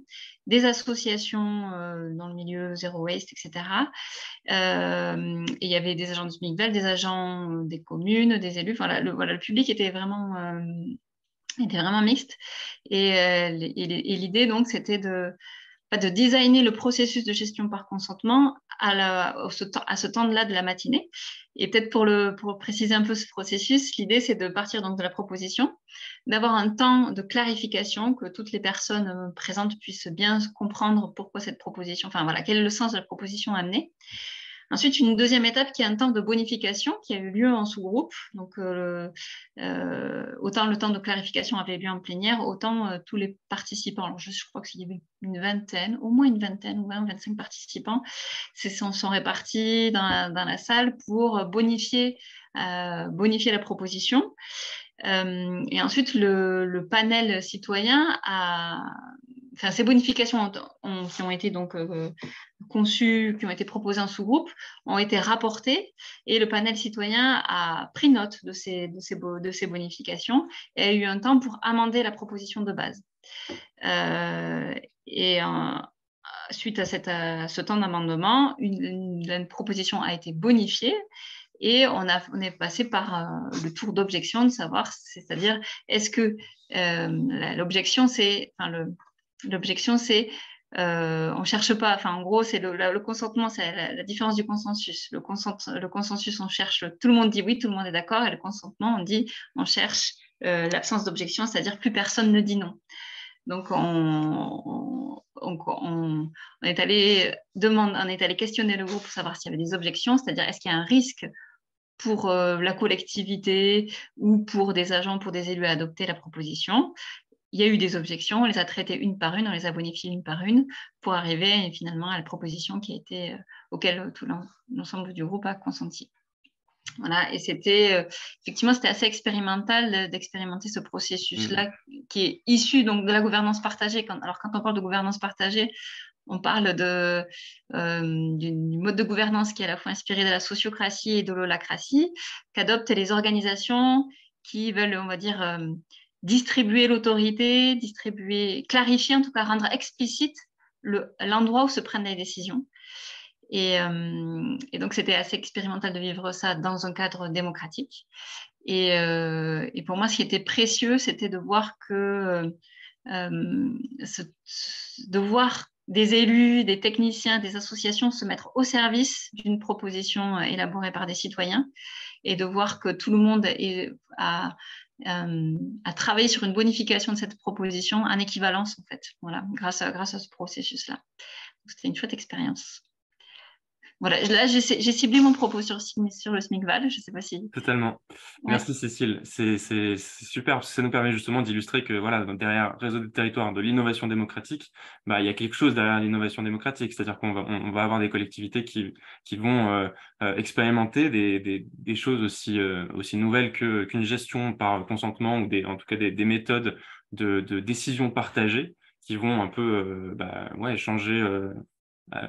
des associations euh, dans le milieu zéro waste, etc. Euh, et il y avait des agents de SMICVAL, des agents des communes, des élus. Enfin, le, voilà, le public était vraiment, euh, était vraiment mixte. Et, et l'idée, donc, c'était de de designer le processus de gestion par consentement à, ce, temps-là de la matinée. Et peut-être pour, pour préciser un peu ce processus, l'idée c'est de partir donc de la proposition, d'avoir un temps de clarification, que toutes les personnes euh, présentes puissent bien comprendre pourquoi cette proposition, enfin voilà, quel est le sens de la proposition amenée. Ensuite, une deuxième étape qui est un temps de bonification qui a eu lieu en sous-groupe. Donc, euh, euh, autant le temps de clarification avait lieu en plénière, autant euh, tous les participants, alors je, crois qu'il y avait une vingtaine, au moins une vingtaine ou 20, 25 participants, sont, sont répartis dans la, salle pour bonifier, bonifier la proposition. et ensuite, le, panel citoyen a ces bonifications qui ont été donc euh, conçues, qui ont été proposées en sous-groupe, ont été rapportées et le panel citoyen a pris note de ces, bonifications et a eu un temps pour amender la proposition de base. Euh, et suite à, ce temps d'amendement, une, proposition a été bonifiée et on, est passé par euh, le tour d'objection de savoir, c'est-à-dire est-ce que l'objection, c'est, le, L'objection, c'est euh, on cherche pas, enfin en gros, c'est le, consentement, c'est la, différence du consensus. Le, consensus, on cherche, tout le monde dit oui, tout le monde est d'accord, et le consentement, on dit, on cherche euh, l'absence d'objection, c'est-à-dire plus personne ne dit non. Donc on, on, est allé demander, on est allé questionner le groupe pour savoir s'il y avait des objections, c'est-à-dire est-ce qu'il y a un risque pour euh, la collectivité ou pour des agents, pour des élus à adopter la proposition il y a eu des objections, on les a traitées une par une, on les a bonifiées une par une pour arriver finalement à la proposition qui a été, euh, auquel tout l'ensemble du groupe a consenti. Voilà, et c'était euh, effectivement c'était assez expérimental d'expérimenter ce processus-là mmh. qui est issu donc de la gouvernance partagée. alors quand on parle de gouvernance partagée, on parle de, euh, du, mode de gouvernance qui est à la fois inspiré de la sociocratie et de l'holacratie, qu'adoptent les organisations qui veulent, on va dire, distribuer l'autorité, distribuer, clarifier, en tout cas rendre explicite l'endroit où se prennent les décisions. Euh, et, donc, c'était assez expérimental de vivre ça dans un cadre démocratique. Et, euh, pour moi, ce qui était précieux, c'était de voir que euh, de voir des élus, des techniciens, des associations se mettre au service d'une proposition élaborée par des citoyens et de voir que tout le monde est, a euh, à travailler sur une bonification de cette proposition en équivalence, en fait, voilà, grâce à, grâce à ce processus-là. C'était une chouette expérience. Voilà, là, j'ai ciblé mon propos sur, sur le SMICVAL. Je ne sais pas si. Totalement. Merci, Cécile. C'est super parce que ça nous permet justement d'illustrer que voilà, derrière Réseau des territoires de l'innovation démocratique, bah, il y a quelque chose derrière l'innovation démocratique. C'est-à-dire qu'on va, on, va avoir des collectivités qui, qui vont euh, euh, expérimenter des, des, des, choses aussi, euh, aussi nouvelles qu'une gestion par consentement ou des, en tout cas des, des méthodes de, de décision partagée qui vont un peu bah, ouais, changer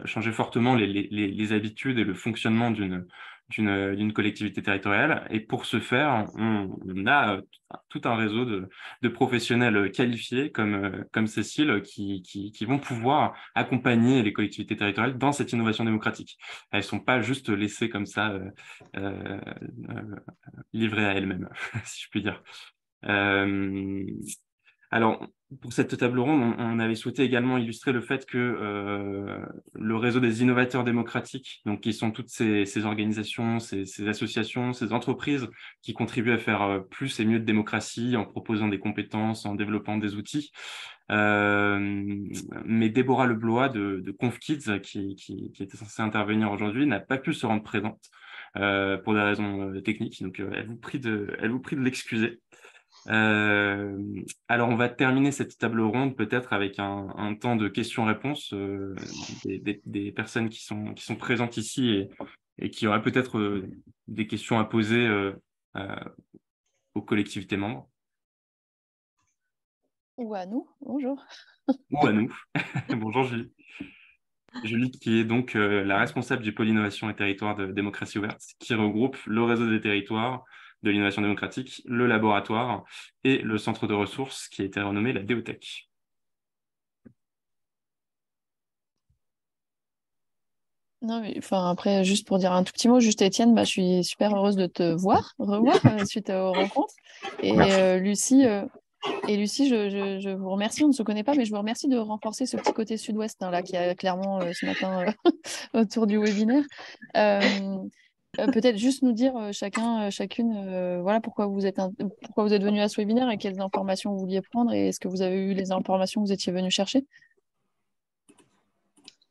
changer fortement les, habitudes et le fonctionnement d'une collectivité territoriale. Et pour ce faire, on, a tout un réseau de, professionnels qualifiés comme, Cécile qui, vont pouvoir accompagner les collectivités territoriales dans cette innovation démocratique. Elles ne sont pas juste laissées comme ça, euh, euh, livrées à elles-mêmes, si je puis dire. Euh, alors, pour cette table ronde, on, avait souhaité également illustrer le fait que euh, le réseau des innovateurs démocratiques, donc qui sont toutes ces, organisations, ces, associations, ces entreprises qui contribuent à faire euh, plus et mieux de démocratie en proposant des compétences, en développant des outils. Euh, mais Déborah Leblois de, de ConfKids, qui, qui, qui était censée intervenir aujourd'hui, n'a pas pu se rendre présente pour des raisons techniques. Donc, de, elle vous prie de l'excuser. Euh, alors, on va terminer cette table ronde peut-être avec un, temps de questions-réponses euh, des, personnes qui sont, qui sont présentes ici et, qui auraient peut-être euh, des questions à poser aux collectivités membres. Ou à nous, bonjour. Ou à nous. bonjour Julie. Julie qui est donc la responsable du pôle innovation et territoire de démocratie ouverte, qui regroupe le réseau des territoires, de l'innovation démocratique, le laboratoire et le centre de ressources qui a été renommé la Déotech. Non, mais, enfin, après, juste pour dire un tout petit mot, juste Étienne, bah, je suis super heureuse de te voir, revoir euh, suite aux rencontres. Et euh, Lucie, euh, Et Lucie, je, vous remercie, on ne se connaît pas, mais je vous remercie de renforcer ce petit côté sud-ouest hein, là qui a clairement ce matin autour du webinaire. Peut-être juste nous dire chacun, chacune, voilà pourquoi vous êtes pourquoi vous êtes venu à ce webinaire et quelles informations vous vouliez prendre et est-ce que vous avez eu les informations que vous étiez venu chercher?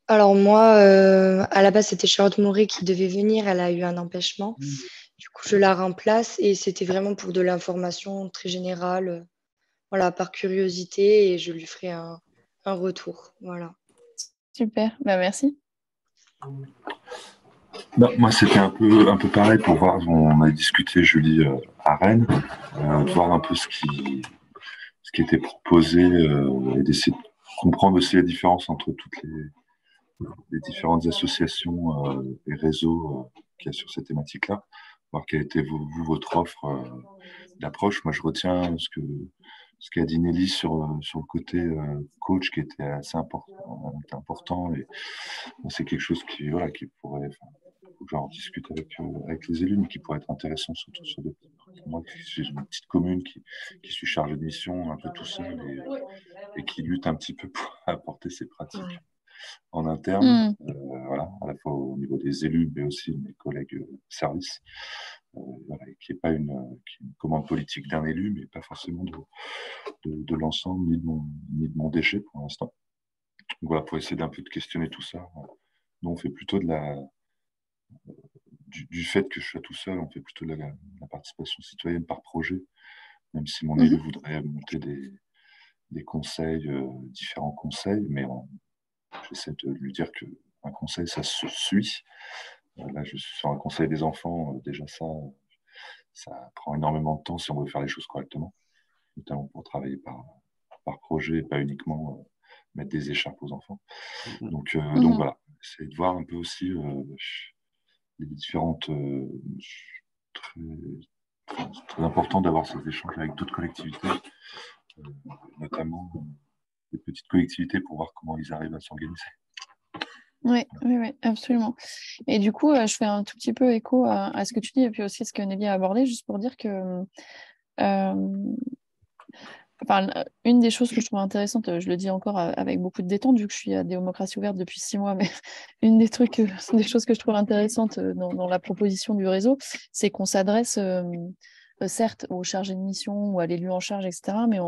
Alors moi, euh, à la base, c'était Charlotte Moret qui devait venir. Elle a eu un empêchement. Mmh. Du coup, je la remplace et c'était vraiment pour de l'information très générale, euh, voilà, par curiosité et je lui ferai un, retour. Voilà. Super, bah, merci. Moi, c'était un peu, un peu pareil pour voir, on a discuté, Julie, euh, à Rennes, voir un peu ce qui, ce qui était proposé et d'essayer de comprendre aussi la différence entre toutes les, les différentes associations euh, et réseaux euh, qu'il y a sur cette thématique-là, voir quelle était vous, votre offre euh, d'approche. Moi, je retiens ce que ce qu'a dit Nelly sur, sur le côté coach qui était assez important, important c'est quelque chose qui, voilà, qui pourrait, j'en discute avec, avec les élus, mais qui pourrait être intéressant surtout sur des, moi qui suis une petite commune qui, qui suis chargé de mission un peu tout seul et, et, qui lutte un petit peu pour apporter ces pratiques en interne, mm. euh, voilà, à la fois au niveau des élus, mais aussi de mes collègues euh, services. Euh, voilà, qui n'est pas une, commande politique d'un élu, mais pas forcément de, de, l'ensemble ni, de mon, ni de mon déchet pour l'instant. voilà, pour essayer d'un peu de questionner tout ça. Nous, on fait plutôt de la. Du, fait que je sois tout seul, on fait plutôt la, participation citoyenne par projet, même si mon mm-hmm. élu voudrait monter des, des conseils, différents conseils, mais J'essaie de lui dire qu'un conseil, ça se suit. Euh, là, je suis sur un conseil des enfants. Euh, déjà, ça, ça prend énormément de temps si on veut faire les choses correctement, notamment pour travailler par, par projet et pas uniquement euh, mettre des écharpes aux enfants. Donc, mm-hmm. donc voilà, c'est de voir un peu aussi les différentes. très, très important d'avoir ces échanges avec d'autres collectivités, notamment des petites collectivités pour voir comment ils arrivent à s'organiser. Oui, oui, oui, absolument. Et du coup, euh, je fais un tout petit peu écho à, ce que tu dis et puis aussi ce que Nelly a abordé, juste pour dire que euh, enfin, une des choses que je trouve intéressante, je le dis encore avec beaucoup de détente, vu que je suis à démocratie ouverte depuis six mois, mais une des trucs, des choses que je trouve intéressantes dans, la proposition du réseau, c'est qu'on s'adresse euh, certes aux chargés de mission ou à l'élu en charge, etc., mais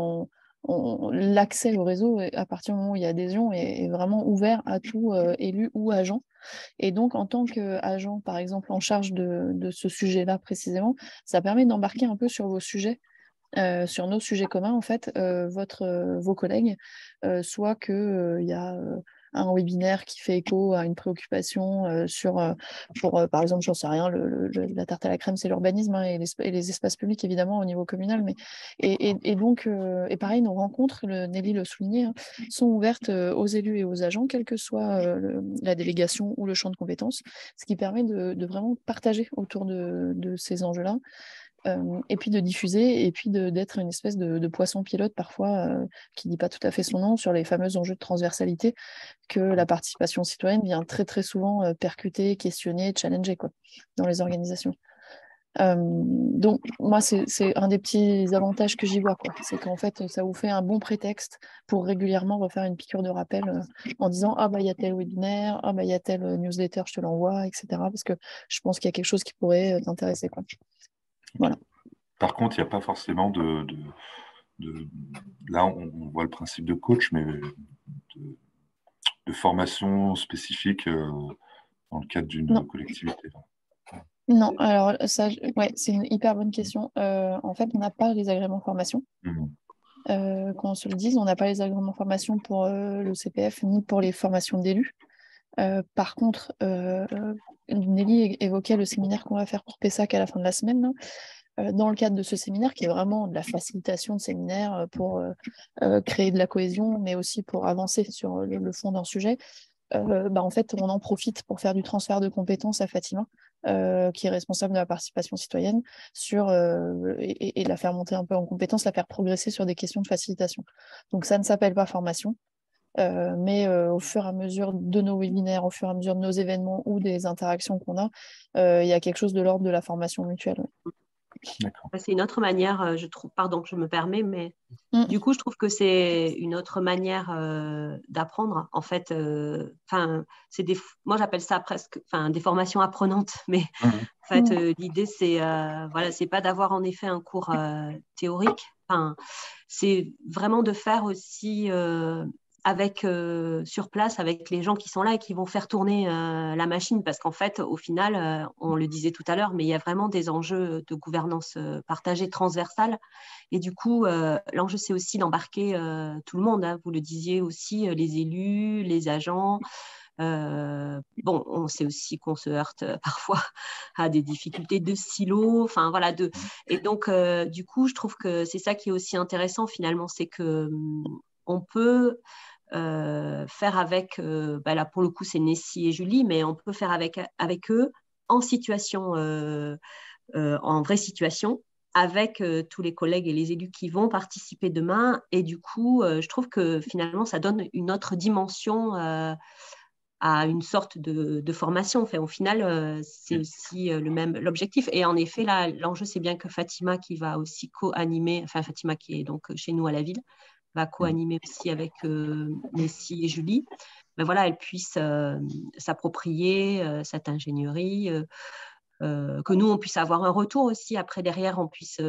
l'accès au réseau, à partir du moment où il y a adhésion, est, vraiment ouvert à tout euh, élu ou agent. Et donc, en tant qu'agent, par exemple, en charge de, ce sujet-là précisément, ça permet d'embarquer un peu sur vos sujets. Euh, sur nos sujets communs, en fait, euh, votre, vos collègues, soit qu'il y a un webinaire qui fait écho à une préoccupation euh, sur, euh, pour, euh, par exemple, j'en sais rien, le, la tarte à la crème, c'est l'urbanisme hein, et, les, espaces publics, évidemment, au niveau communal. Mais, et, et, donc, et pareil, nos rencontres, le, Nelly le soulignait, hein, sont ouvertes aux élus et aux agents, quelle que soit la délégation ou le champ de compétences, ce qui permet de, de vraiment partager autour de, de ces enjeux-là et puis de diffuser, et puis d'être une espèce de, poisson pilote parfois, qui ne dit pas tout à fait son nom, sur les fameux enjeux de transversalité que la participation citoyenne vient très très souvent percuter, questionner, challenger quoi, dans les organisations. donc moi, c'est un des petits avantages que j'y vois, c'est qu'en fait, ça vous fait un bon prétexte pour régulièrement refaire une piqûre de rappel en disant ah bah il y a tel webinaire, ah bah il y a tel newsletter, je te l'envoie, etc. Parce que je pense qu'il y a quelque chose qui pourrait t'intéresser. Par contre, il n'y a pas forcément de, Là, on, voit le principe de coach, mais de, formation spécifique euh, dans le cadre d'une collectivité. Non, alors ça, ouais, c'est une hyper bonne question. Euh, en fait, on n'a pas les agréments formation. Mmh. Euh, quand on se le dise, on n'a pas les agréments formation pour le CPF ni pour les formations d'élus. par contre, Nelly évoquait le séminaire qu'on va faire pour PESAC à la fin de la semaine. Euh, dans le cadre de ce séminaire, qui est vraiment de la facilitation de séminaire euh, pour euh, créer de la cohésion, mais aussi pour avancer sur le, fond d'un sujet, bah, en fait, on en profite pour faire du transfert de compétences à Fatima, qui est responsable de la participation citoyenne, sur, et, la faire monter un peu en compétences, la faire progresser sur des questions de facilitation. Donc ça ne s'appelle pas formation, euh, mais euh, au fur et à mesure de nos webinaires, au fur et à mesure de nos événements ou des interactions qu'on a, euh, il y a quelque chose de l'ordre de la formation mutuelle. C'est une autre manière, je trouve, pardon, je me permets, mais mm. du coup, je trouve que c'est une autre manière d'apprendre. En fait, enfin, c'est des, moi j'appelle ça presque, enfin, des formations apprenantes, mais mm. en fait, mm. l'idée c'est, voilà, c'est pas d'avoir en effet un cours théorique. Enfin, c'est vraiment de faire aussi avec euh, sur place avec les gens qui sont là et qui vont faire tourner euh, la machine parce qu'en fait au final euh, on le disait tout à l'heure mais il y a vraiment des enjeux de gouvernance partagée transversale et du coup l'enjeu c'est aussi d'embarquer tout le monde hein. vous le disiez aussi les élus les agents bon, on sait aussi qu'on se heurte parfois à des difficultés de silo, enfin voilà. Et donc, du coup, je trouve que c'est ça qui est aussi intéressant finalement, c'est que hum, on peut euh, faire avec, euh, bah là pour le coup c'est Nessie et Julie, mais on peut faire avec, avec eux en situation, euh, en vraie situation, avec tous les collègues et les élus qui vont participer demain. Et du coup, je trouve que finalement ça donne une autre dimension à une sorte de, de formation. Enfin, au final, c'est aussi le même l'objectif. Et en effet, là, l'enjeu, c'est bien que Fatima, qui va aussi co-animer, enfin Fatima qui est donc chez nous à la ville, va co-animer aussi avec euh, Messi et Julie, mais voilà, elle puisse euh, s'approprier euh, cette ingénierie, que nous, on puisse avoir un retour aussi. Après, derrière, on puisse...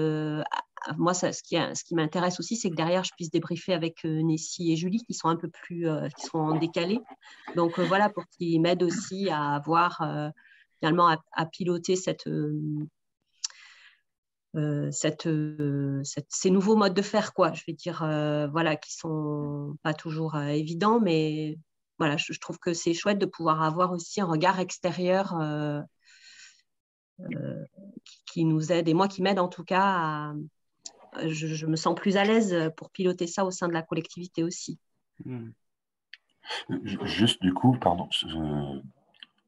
moi, ce qui, ce qui m'intéresse aussi, c'est que derrière, je puisse débriefer avec Nessie et Julie, qui sont un peu plus... qui sont en décalé. Donc, voilà, pour qu'ils m'aident aussi à avoir... finalement, à piloter cette euh, euh, ces nouveaux modes de faire, quoi. Je vais dire, euh, voilà, qui sont pas toujours évidents, mais voilà, je, trouve que c'est chouette de pouvoir avoir aussi un regard extérieur qui, nous aide, et moi qui m'aide en tout cas je, me sens plus à l'aise pour piloter ça au sein de la collectivité aussi. Hmm. Juste du coup, pardon,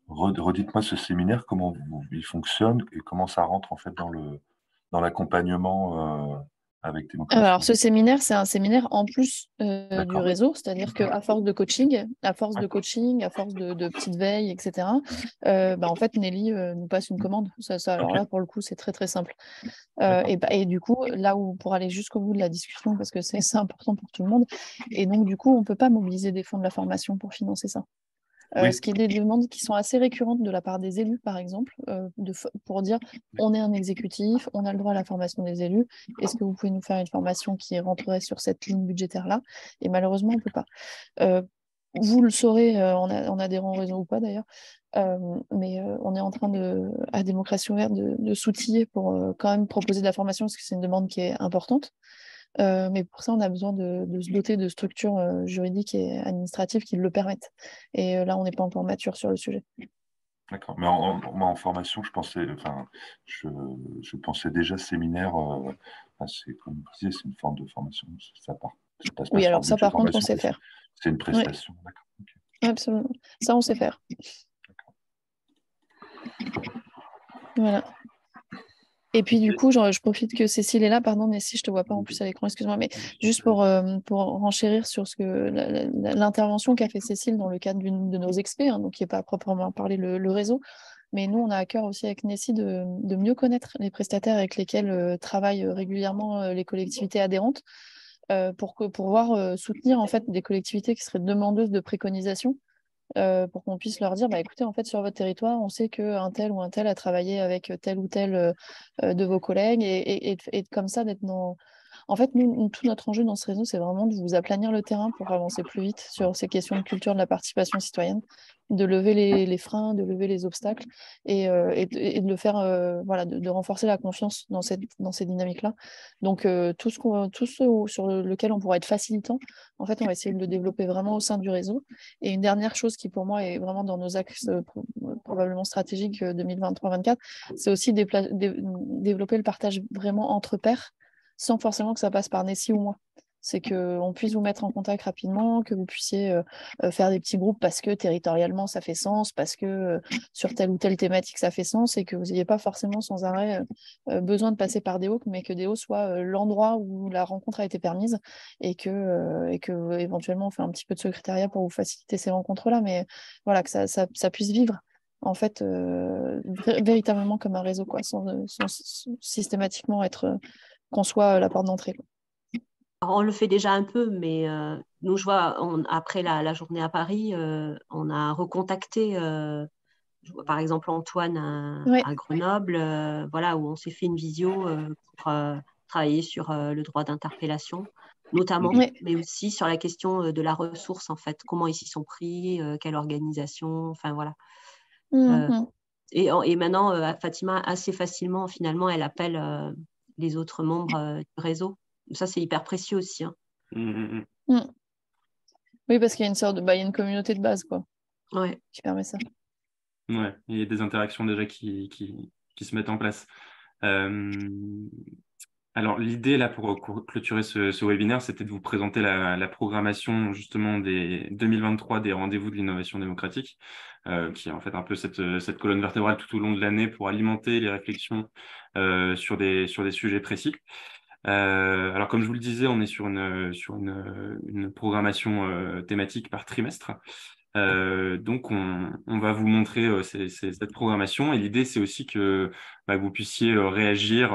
redites-moi ce séminaire, comment il fonctionne et comment ça rentre en fait dans le, dans l'accompagnement euh, avec démocratie Alors, ce séminaire, c'est un séminaire en plus euh, du réseau, c'est-à-dire qu'à force de coaching, à force de coaching, à force de, de petites veilles, etc., euh, bah, en fait, Nelly nous passe une commande. Ça, ça alors là, pour le coup, c'est très, très simple. et, bah, et, du coup, là où, pour aller jusqu'au bout de la discussion, parce que c'est important pour tout le monde, et donc, du coup, on ne peut pas mobiliser des fonds de la formation pour financer ça. Euh, ce qui est des demandes qui sont assez récurrentes de la part des élus, par exemple, euh, de, pour dire on est un exécutif, on a le droit à la formation des élus, est-ce que vous pouvez nous faire une formation qui rentrerait sur cette ligne budgétaire-là? Et malheureusement, on ne peut pas. Euh, vous le saurez en, adhérant au réseau ou pas d'ailleurs, mais on est en train de, à Démocratie ouverte de, de s'outiller pour quand même proposer de la formation parce que c'est une demande qui est importante. Euh, mais pour ça, on a besoin de, se doter de structures euh, juridiques et administratives qui le permettent. Et euh, là, on n'est pas encore mature sur le sujet. D'accord. Mais en, en, formation, je pensais, enfin, je, pensais déjà séminaire. c'est comme c'est une forme de formation. Ça part, oui, alors ça, par contre, on sait faire. C'est une prestation. D'accord. Absolument. Ça, on sait faire. Voilà. Et puis du coup, je profite que Cécile est là, pardon, mais si je te vois pas en plus à l'écran, excuse-moi, mais juste pour, euh, pour renchérir sur ce que l'intervention qu'a fait Cécile dans le cadre d'une de nos experts, hein, donc qui n'est pas proprement parler le, réseau, mais nous, on a à cœur aussi avec Nessie de, de mieux connaître les prestataires avec lesquels euh, travaillent régulièrement euh, les collectivités adhérentes pour, que, pour pouvoir soutenir en fait des collectivités qui seraient demandeuses de préconisation euh, pour qu'on puisse leur dire bah, écoutez, en fait, sur votre territoire, on sait qu'un tel ou un tel a travaillé avec tel ou tel euh, euh, de vos collègues, et, et, et comme ça, d'être dans, en fait, tout notre enjeu dans ce réseau, c'est vraiment de vous aplanir le terrain pour avancer plus vite sur ces questions de culture de la participation citoyenne, de lever les, freins, de lever les obstacles et, euh, de, faire, euh, voilà, de, renforcer la confiance dans, cette, dans ces dynamiques-là. Donc, euh, tout, ce tout ce sur lequel on pourra être facilitant, en fait, on va essayer de le développer vraiment au sein du réseau. Et une dernière chose qui, pour moi, est vraiment dans nos axes probablement stratégiques 2023-2024, c'est aussi développer le partage vraiment entre pairs sans forcément que ça passe par Nessie ou moi. C'est qu'on puisse vous mettre en contact rapidement, que vous puissiez euh, euh, faire des petits groupes parce que territorialement ça fait sens, parce que euh, sur telle ou telle thématique ça fait sens et que vous n'ayez pas forcément sans arrêt besoin de passer par des mais que des soit l'endroit où la rencontre a été permise et que, et que éventuellement on fait un petit peu de secrétariat pour vous faciliter ces rencontres-là, mais voilà, que ça, ça, puisse vivre en fait, véritablement comme un réseau, quoi, sans, systématiquement être qu'on soit la porte d'entrée. On le fait déjà un peu, mais nous, je vois, après la, journée à Paris, on a recontacté je vois par exemple Antoine à, Grenoble, voilà, où on s'est fait une visio pour travailler sur le droit d'interpellation notamment, mais aussi sur la question euh, de la ressource, en fait, comment ils s'y sont pris, euh, quelle organisation, enfin voilà. Euh, mmh et, et, maintenant, Fatima, assez facilement, finalement, elle appelle les autres membres du réseau. Ça, c'est hyper précieux aussi. Hein. Mmh, mmh, oui, parce qu'il y a une sorte de, bah, il y a une communauté de base, quoi, ouais. qui permet ça. Ouais, il y a des interactions déjà qui, qui, qui se mettent en place. Alors, l'idée, là, pour clôturer ce, webinaire, c'était de vous présenter la, programmation, justement, des 2023 des rendez-vous de l'innovation démocratique, euh, qui est en fait un peu cette, colonne vertébrale tout au long de l'année pour alimenter les réflexions euh, sur, des, sur des sujets précis. Euh, alors, comme je vous le disais, on est sur une, sur une programmation thématique par trimestre. Euh, donc, on, va vous montrer euh, cette programmation. Et l'idée, c'est aussi que bah, vous puissiez euh, réagir,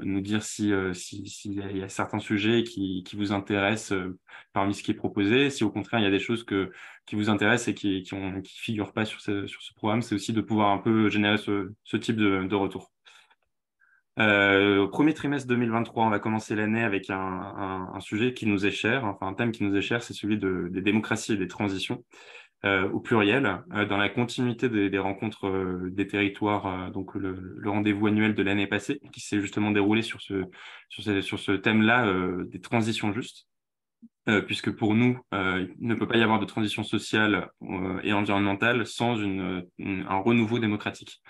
nous dire s'il si, y, a certains sujets qui, vous intéressent parmi ce qui est proposé. Si au contraire, il y a des choses qui vous intéressent et qui ne figurent pas sur ce, sur ce programme, c'est aussi de pouvoir un peu générer ce, type de, retour. Au premier trimestre 2023, on va commencer l'année avec un, sujet qui nous est cher, enfin un thème qui nous est cher, c'est celui des démocraties et des transitions. Euh, au pluriel, euh, dans la continuité des, rencontres euh, des territoires, donc le, rendez-vous annuel de l'année passée, qui s'est justement déroulé sur ce, sur sur ce thème-là des transitions justes. puisque pour nous, il ne peut pas y avoir de transition sociale et environnementale sans une, un renouveau démocratique.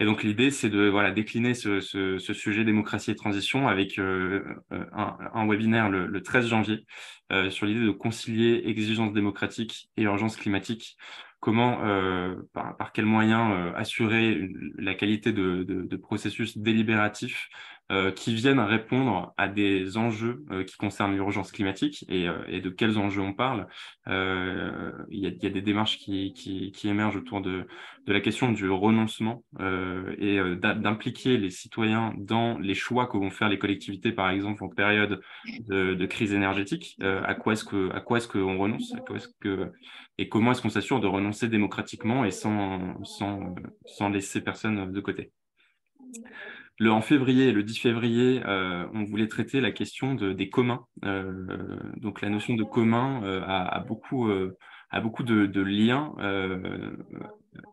Et donc l'idée, c'est de voilà, décliner ce, sujet démocratie et transition avec euh, euh, un, un, webinaire le, le 13 janvier euh, sur l'idée de concilier exigence démocratique et urgence climatique. Comment, euh, par, quels moyens euh, assurer la qualité de, processus délibératif euh, qui viennent répondre à des enjeux qui concernent l'urgence climatique et, de quels enjeux on parle. Il y a, des démarches qui, émergent autour de, la question du renoncement et d'impliquer les citoyens dans les choix que vont faire les collectivités, par exemple, en période de, crise énergétique. à quoi est-ce qu'on renonce? Et comment est-ce qu'on s'assure de renoncer démocratiquement et sans, sans, sans laisser personne de côté. Le, en février, le 10 février, euh, on voulait traiter la question de, des communs. Euh, donc la notion de commun euh, a, beaucoup, a beaucoup de, liens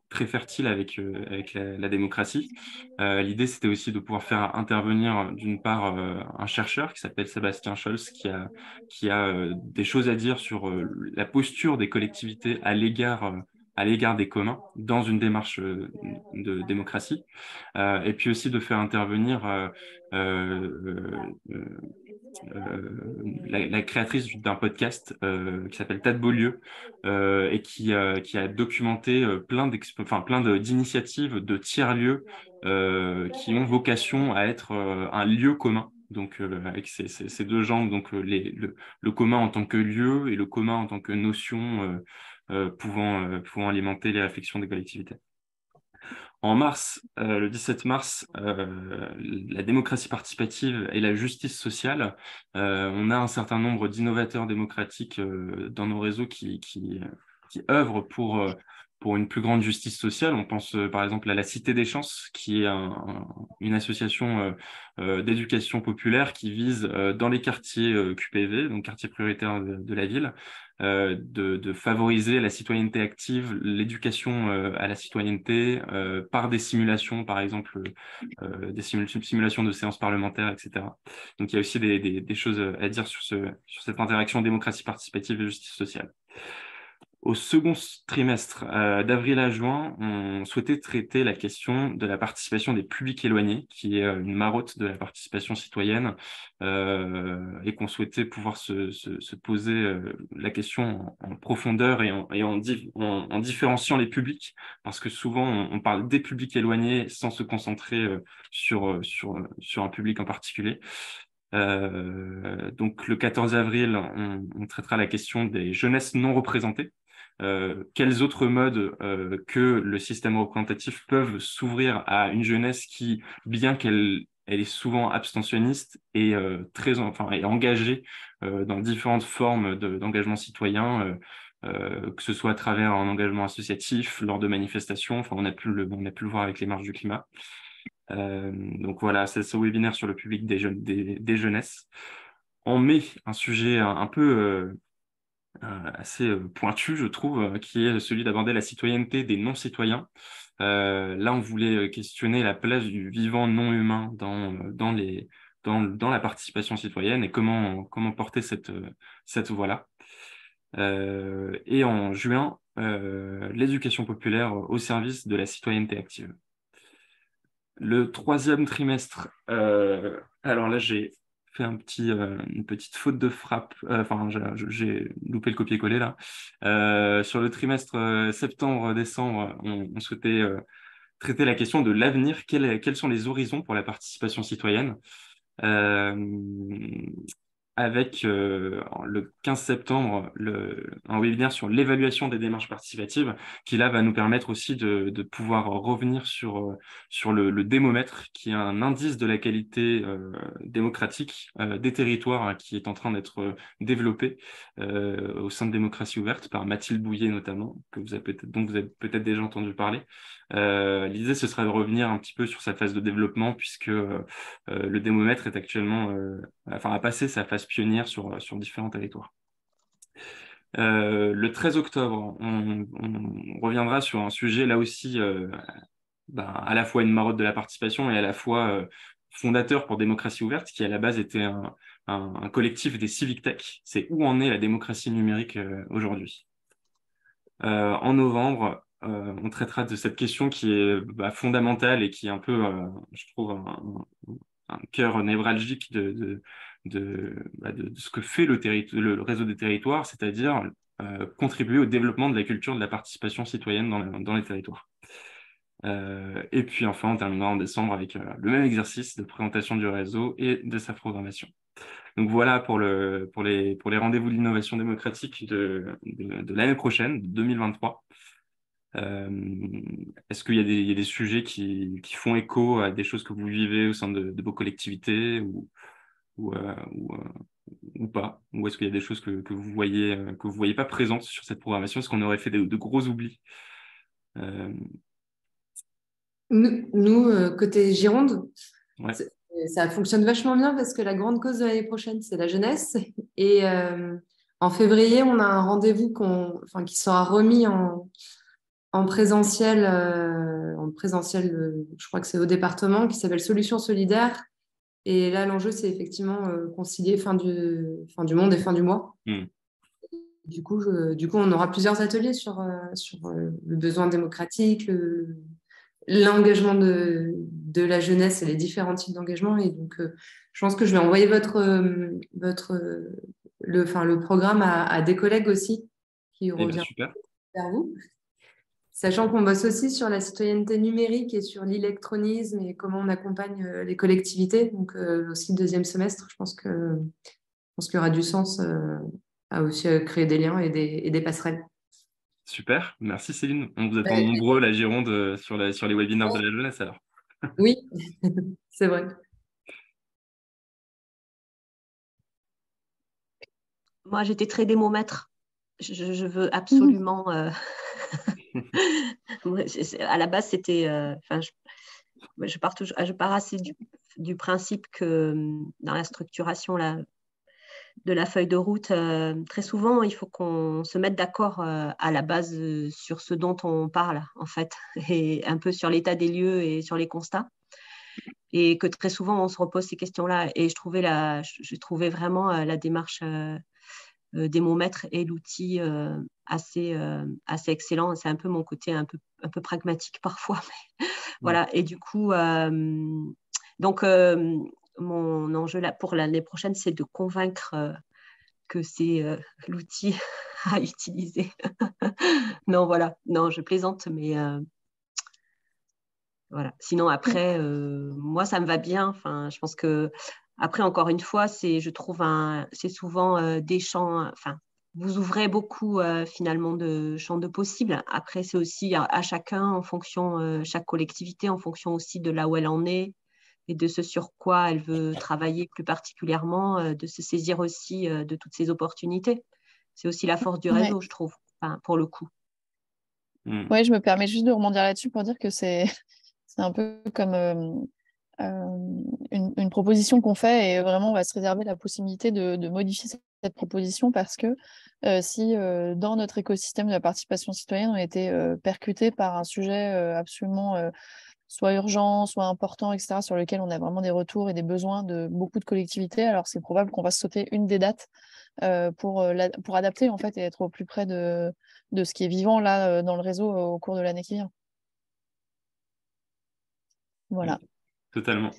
très fertiles avec, avec la, la, démocratie. L'idée, c'était aussi de pouvoir faire intervenir d'une part un chercheur qui s'appelle Sébastien Scholz, qui a, qui a des choses à dire sur la posture des collectivités à l'égard à l'égard des communs dans une démarche euh, de démocratie, euh, et puis aussi de faire intervenir euh, euh, la, la, créatrice d'un podcast qui s'appelle Tad Beaulieu et qui, qui a documenté plein enfin, d'initiatives de, tiers-lieux qui ont vocation à être un lieu commun. Donc avec ces, ces, deux genres, donc les, le, le, commun en tant que lieu et le commun en tant que notion euh, pouvant, euh, pouvant alimenter les réflexions des collectivités. En mars, euh, le 17 mars, euh, la démocratie participative et la justice sociale, euh, on a un certain nombre d'innovateurs démocratiques dans nos réseaux qui, qui, qui œuvrent pour pour une plus grande justice sociale. On pense euh, par exemple à la Cité des Chances, qui est un, une association euh, euh, d'éducation populaire qui vise dans les quartiers QPV, donc quartiers prioritaires de, la ville, de, favoriser la citoyenneté active, l'éducation à la citoyenneté par des simulations, par exemple des simulations de séances parlementaires, etc. Donc il y a aussi des, choses à dire sur cette interaction démocratie participative et justice sociale. Au second trimestre, euh, d'avril à juin, on souhaitait traiter la question de la participation des publics éloignés, qui est euh, une marotte de la participation citoyenne, euh, et qu'on souhaitait pouvoir se, se, se poser la question en, profondeur et, en, différenciant les publics, parce que souvent on, parle des publics éloignés sans se concentrer sur, un public en particulier. Donc le 14 avril, on, traitera la question des jeunesses non représentées. Quels autres modes que le système représentatif peuvent s'ouvrir à une jeunesse qui, bien qu'elle elle est souvent abstentionniste et très enfin est engagée dans différentes formes d'engagement citoyen que ce soit à travers un engagement associatif lors de manifestations enfin on a pu le on a pu le voir avec les marches du climat. Donc voilà c'est ce webinaire sur le public des jeunes des, des jeunesses. On met un sujet un, peu assez pointu, je trouve, qui est celui d'aborder la citoyenneté des non-citoyens. Euh, là, on voulait questionner la place du vivant non humain dans, dans, les, dans, dans la participation citoyenne et comment, comment porter cette, cette voie-là. Euh, et en juin, euh, l'éducation populaire au service de la citoyenneté active. Le troisième trimestre, alors là, j'ai fait un euh, une petite faute de frappe. Euh, enfin, j'ai loupé le copier-coller là. Euh, sur le trimestre septembre-décembre, on, souhaitait traiter la question de l'avenir. quels sont les horizons pour la participation citoyenne? Avec euh, le 15 septembre un webinaire sur l'évaluation des démarches participatives qui là va nous permettre aussi de, pouvoir revenir sur, euh, sur le, démomètre qui est un indice de la qualité euh, démocratique des territoires hein, qui est en train d'être développé au sein de Démocratie ouverte par Mathilde Bouillet notamment donc vous avez peut-être déjà entendu parler. L'idée ce sera de revenir un petit peu sur sa phase de développement puisque le démomètre est actuellement enfin a passé sa phase pionnière sur, sur différents territoires. Euh, le 13 octobre, on, reviendra sur un sujet là aussi euh, ben, à la fois une marotte de la participation et à la fois euh, fondateur pour Démocratie ouverte, qui à la base était un, un, collectif des civic tech. C'est où en est la démocratie numérique aujourd'hui? en novembre, on traitera de cette question qui est bah, fondamentale et qui est un peu, je trouve, un, cœur névralgique de, bah, de, ce que fait le, réseau des territoires, c'est-à-dire euh, contribuer au développement de la culture de la participation citoyenne dans, les territoires. Euh, et puis enfin, on terminera en décembre avec euh, le même exercice de présentation du réseau et de sa programmation. Donc voilà pour, le, pour les, rendez-vous de l'innovation démocratique de, l'année prochaine, 2023. Est-ce qu'il y, y, a des sujets qui, qui, font écho à des choses que vous vivez au sein de, vos collectivités ou, ou, euh, euh, ou, pas? Ou est-ce qu'il y a des choses que, que vous voyez euh, que vous voyez pas présentes sur cette programmation? Est-ce qu'on aurait fait de, gros oublis? Nous, côté Gironde, ça fonctionne vachement bien parce que la grande cause de l'année prochaine, c'est la jeunesse. Et en février, on a un rendez-vous enfin, qui sera remis en, en présentiel, en présentiel, je crois que c'est au département, qui s'appelle Solutions solidaires, et là, l'enjeu, c'est effectivement euh, concilier fin du, fin du monde et fin du mois. Hmm. Du, coup, du coup, on aura plusieurs ateliers sur, euh, sur euh, le besoin démocratique, l'engagement de, de, la jeunesse et les différents types d'engagement. Et donc, je pense que je vais envoyer votre, votre, le, enfin, le programme à, des collègues aussi qui eh ben, reviennent vers vous. Sachant qu'on bosse aussi sur la citoyenneté numérique et sur l'électronisme et comment on accompagne euh, les collectivités. Donc euh, aussi le deuxième semestre, je pense que je pense qu'il y aura du sens euh, à aussi créer des liens et des, et des, passerelles. Super, merci Céline. On vous attend nombreux la Gironde sur, la, sur les webinaires de la jeunesse alors. Oui, c'est vrai. Moi, j'étais très démomètre. Je, je veux absolument à la base, c'était. Euh, je, pars assez du, principe que hum, dans la structuration de la feuille de route, euh, très souvent, il faut qu'on se mette d'accord euh, à la base sur ce dont on parle, en fait, et un peu sur l'état des lieux et sur les constats. Et que très souvent, on se repose ces questions-là. Et je trouvais, la, je, trouvais vraiment la démarche euh, maîtres et l'outil euh, assez, euh, assez excellent. C'est un peu mon côté un peu, un peu pragmatique parfois. voilà. Et du coup, donc, mon enjeu là, pour l'année prochaine, c'est de convaincre que c'est l'outil à utiliser. non, voilà. Non, je plaisante, mais voilà. Sinon, après, moi, ça me va bien. Enfin, je pense que après, encore une fois, c'est, je trouve, c'est souvent euh, des champs, enfin, vous ouvrez beaucoup finalement de champs de possibles. Après, c'est aussi à, chacun en fonction, chaque collectivité en fonction aussi de là où elle en est et de ce sur quoi elle veut travailler plus particulièrement, de se saisir aussi de toutes ces opportunités. C'est aussi la force du réseau, je trouve, pour le coup. Mmh. Oui, je me permets juste de rebondir là-dessus pour dire que c'est un peu comme une, proposition qu'on fait et vraiment on va se réserver la possibilité de, modifier cette proposition parce que si dans notre écosystème de la participation citoyenne on était percuté par un sujet absolument soit urgent, soit important, etc., sur lequel on a vraiment des retours et des besoins de beaucoup de collectivités, alors c'est probable qu'on va sauter une des dates pour, pour adapter en fait et être au plus près de, de ce qui est vivant là dans le réseau au cours de l'année qui vient. Voilà. Totalement.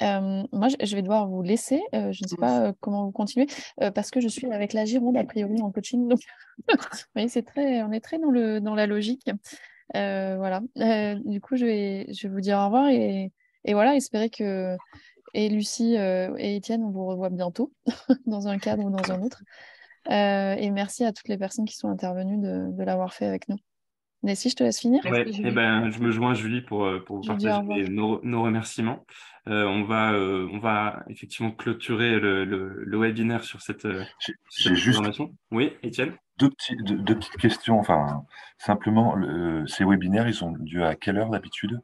moi, je vais devoir vous laisser. je ne sais pas comment vous continuez parce que je suis avec la Gironde a priori en coaching. Donc, c'est très, on est très dans, le, dans la logique. voilà. du coup, je vais, je vais vous dire au revoir et, et voilà, espérer que et Lucie et Étienne, on vous revoit bientôt dans un cadre ou dans un autre. et merci à toutes les personnes qui sont intervenues de l'avoir fait avec nous. Nessie, je te laisse finir. eh ben, je me joins Julie pour, euh, pour vous partager nos, nos, remerciements. Euh, on, va, euh, on va effectivement clôturer le, le, webinaire sur cette, cette juste Oui, Étienne? deux, petits, deux, petites questions. Enfin, simplement, ces webinaires, ils ont lieu à quelle heure d'habitude?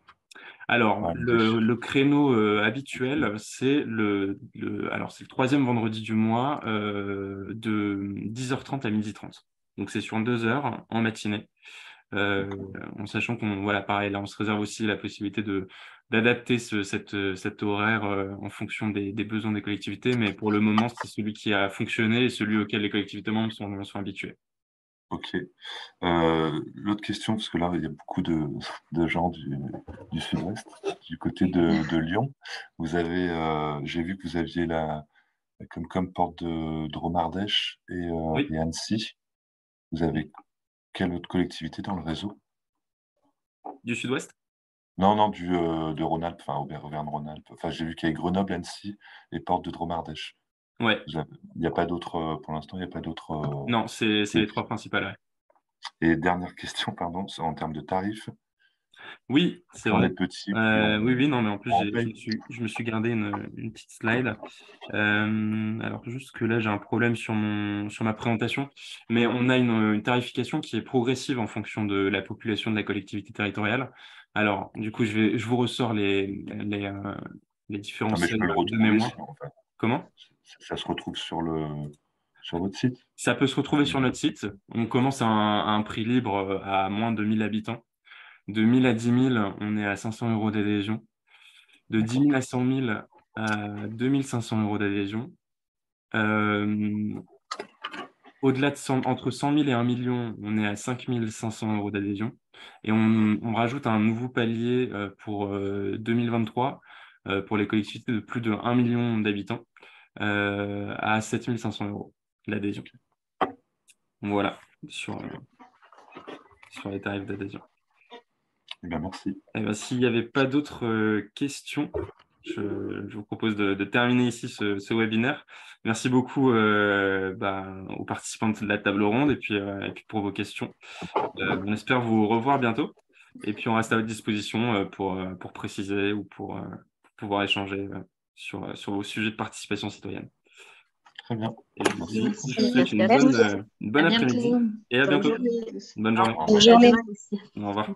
Alors, le, le, créneau habituel, c'est le, le, alors c'est le troisième vendredi du mois de 10h30 à 12h30. Donc, c'est sur deux heures en matinée. Euh, en sachant qu'on, voilà, pareil, là, on se réserve aussi la possibilité de d'adapter ce, cette, cet horaire euh, en fonction des, des, besoins des collectivités, mais pour le moment, c'est celui qui a fonctionné et celui auquel les collectivités membres sont, sont habitués. Ok. Euh, L'autre question, parce que là, il y a beaucoup de, de gens du, du sud-ouest, du côté de, de, Lyon. Vous avez, euh, j'ai vu que vous aviez la, comme, comme porte de, de Romardèche et, euh, et Annecy. Vous avez quelle autre collectivité dans le réseau? Du sud-ouest? Non, non, du, euh, de Rhône-Alpes, enfin Auvergne-Rhône-Alpes. Enfin, j'ai vu qu'il y avait Grenoble, Annecy et Porte de Dromardèche. Ouais. Il n'y a pas d'autres, euh, pour l'instant, il n'y a pas d'autres. Euh, non, c'est les trois principales. Et dernière question, pardon, en termes de tarifs. Oui, c'est vrai. Euh, oui, oui, non, mais en plus, je, me suis gardé une, petite slide. Euh, alors, juste que là, j'ai un problème sur, mon, sur ma présentation, mais on a une, tarification qui est progressive en fonction de la population de la collectivité territoriale. Alors, du coup, je, vais, je vous ressors les, les, euh, les différents ah, de mémoire. Comment? Ça, se retrouve sur le, sur votre site Ça peut se retrouver sur notre site. On commence à un, un prix libre à moins de 1000 habitants. De 1000 à 10 000, on est à 500 euros d'adhésion. De 10 000 à 100 000, à 2500 euros d'adhésion. Euh, au-delà de 100, entre 100 000 et 1 million, on est à 5 500 euros d'adhésion. Et on, rajoute un nouveau palier euh, pour 2023 euh, pour les collectivités de plus de 1 million d'habitants à 7 500 euros l'adhésion. Voilà sur les tarifs d'adhésion. Eh ben, merci. Eh ben, s'il n'y avait pas d'autres euh, questions, je, vous propose de, terminer ici ce, webinaire. Merci beaucoup euh, bah, aux participants de la table ronde et puis, euh, pour vos questions. on espère vous revoir bientôt. Et puis on reste à votre disposition pour, pour préciser ou pour, pouvoir échanger sur, sur vos sujets de participation citoyenne. Très bien. je vous souhaite une bonne, bonne après-midi et à bientôt. Bonne journée. Bonne journée. Au revoir.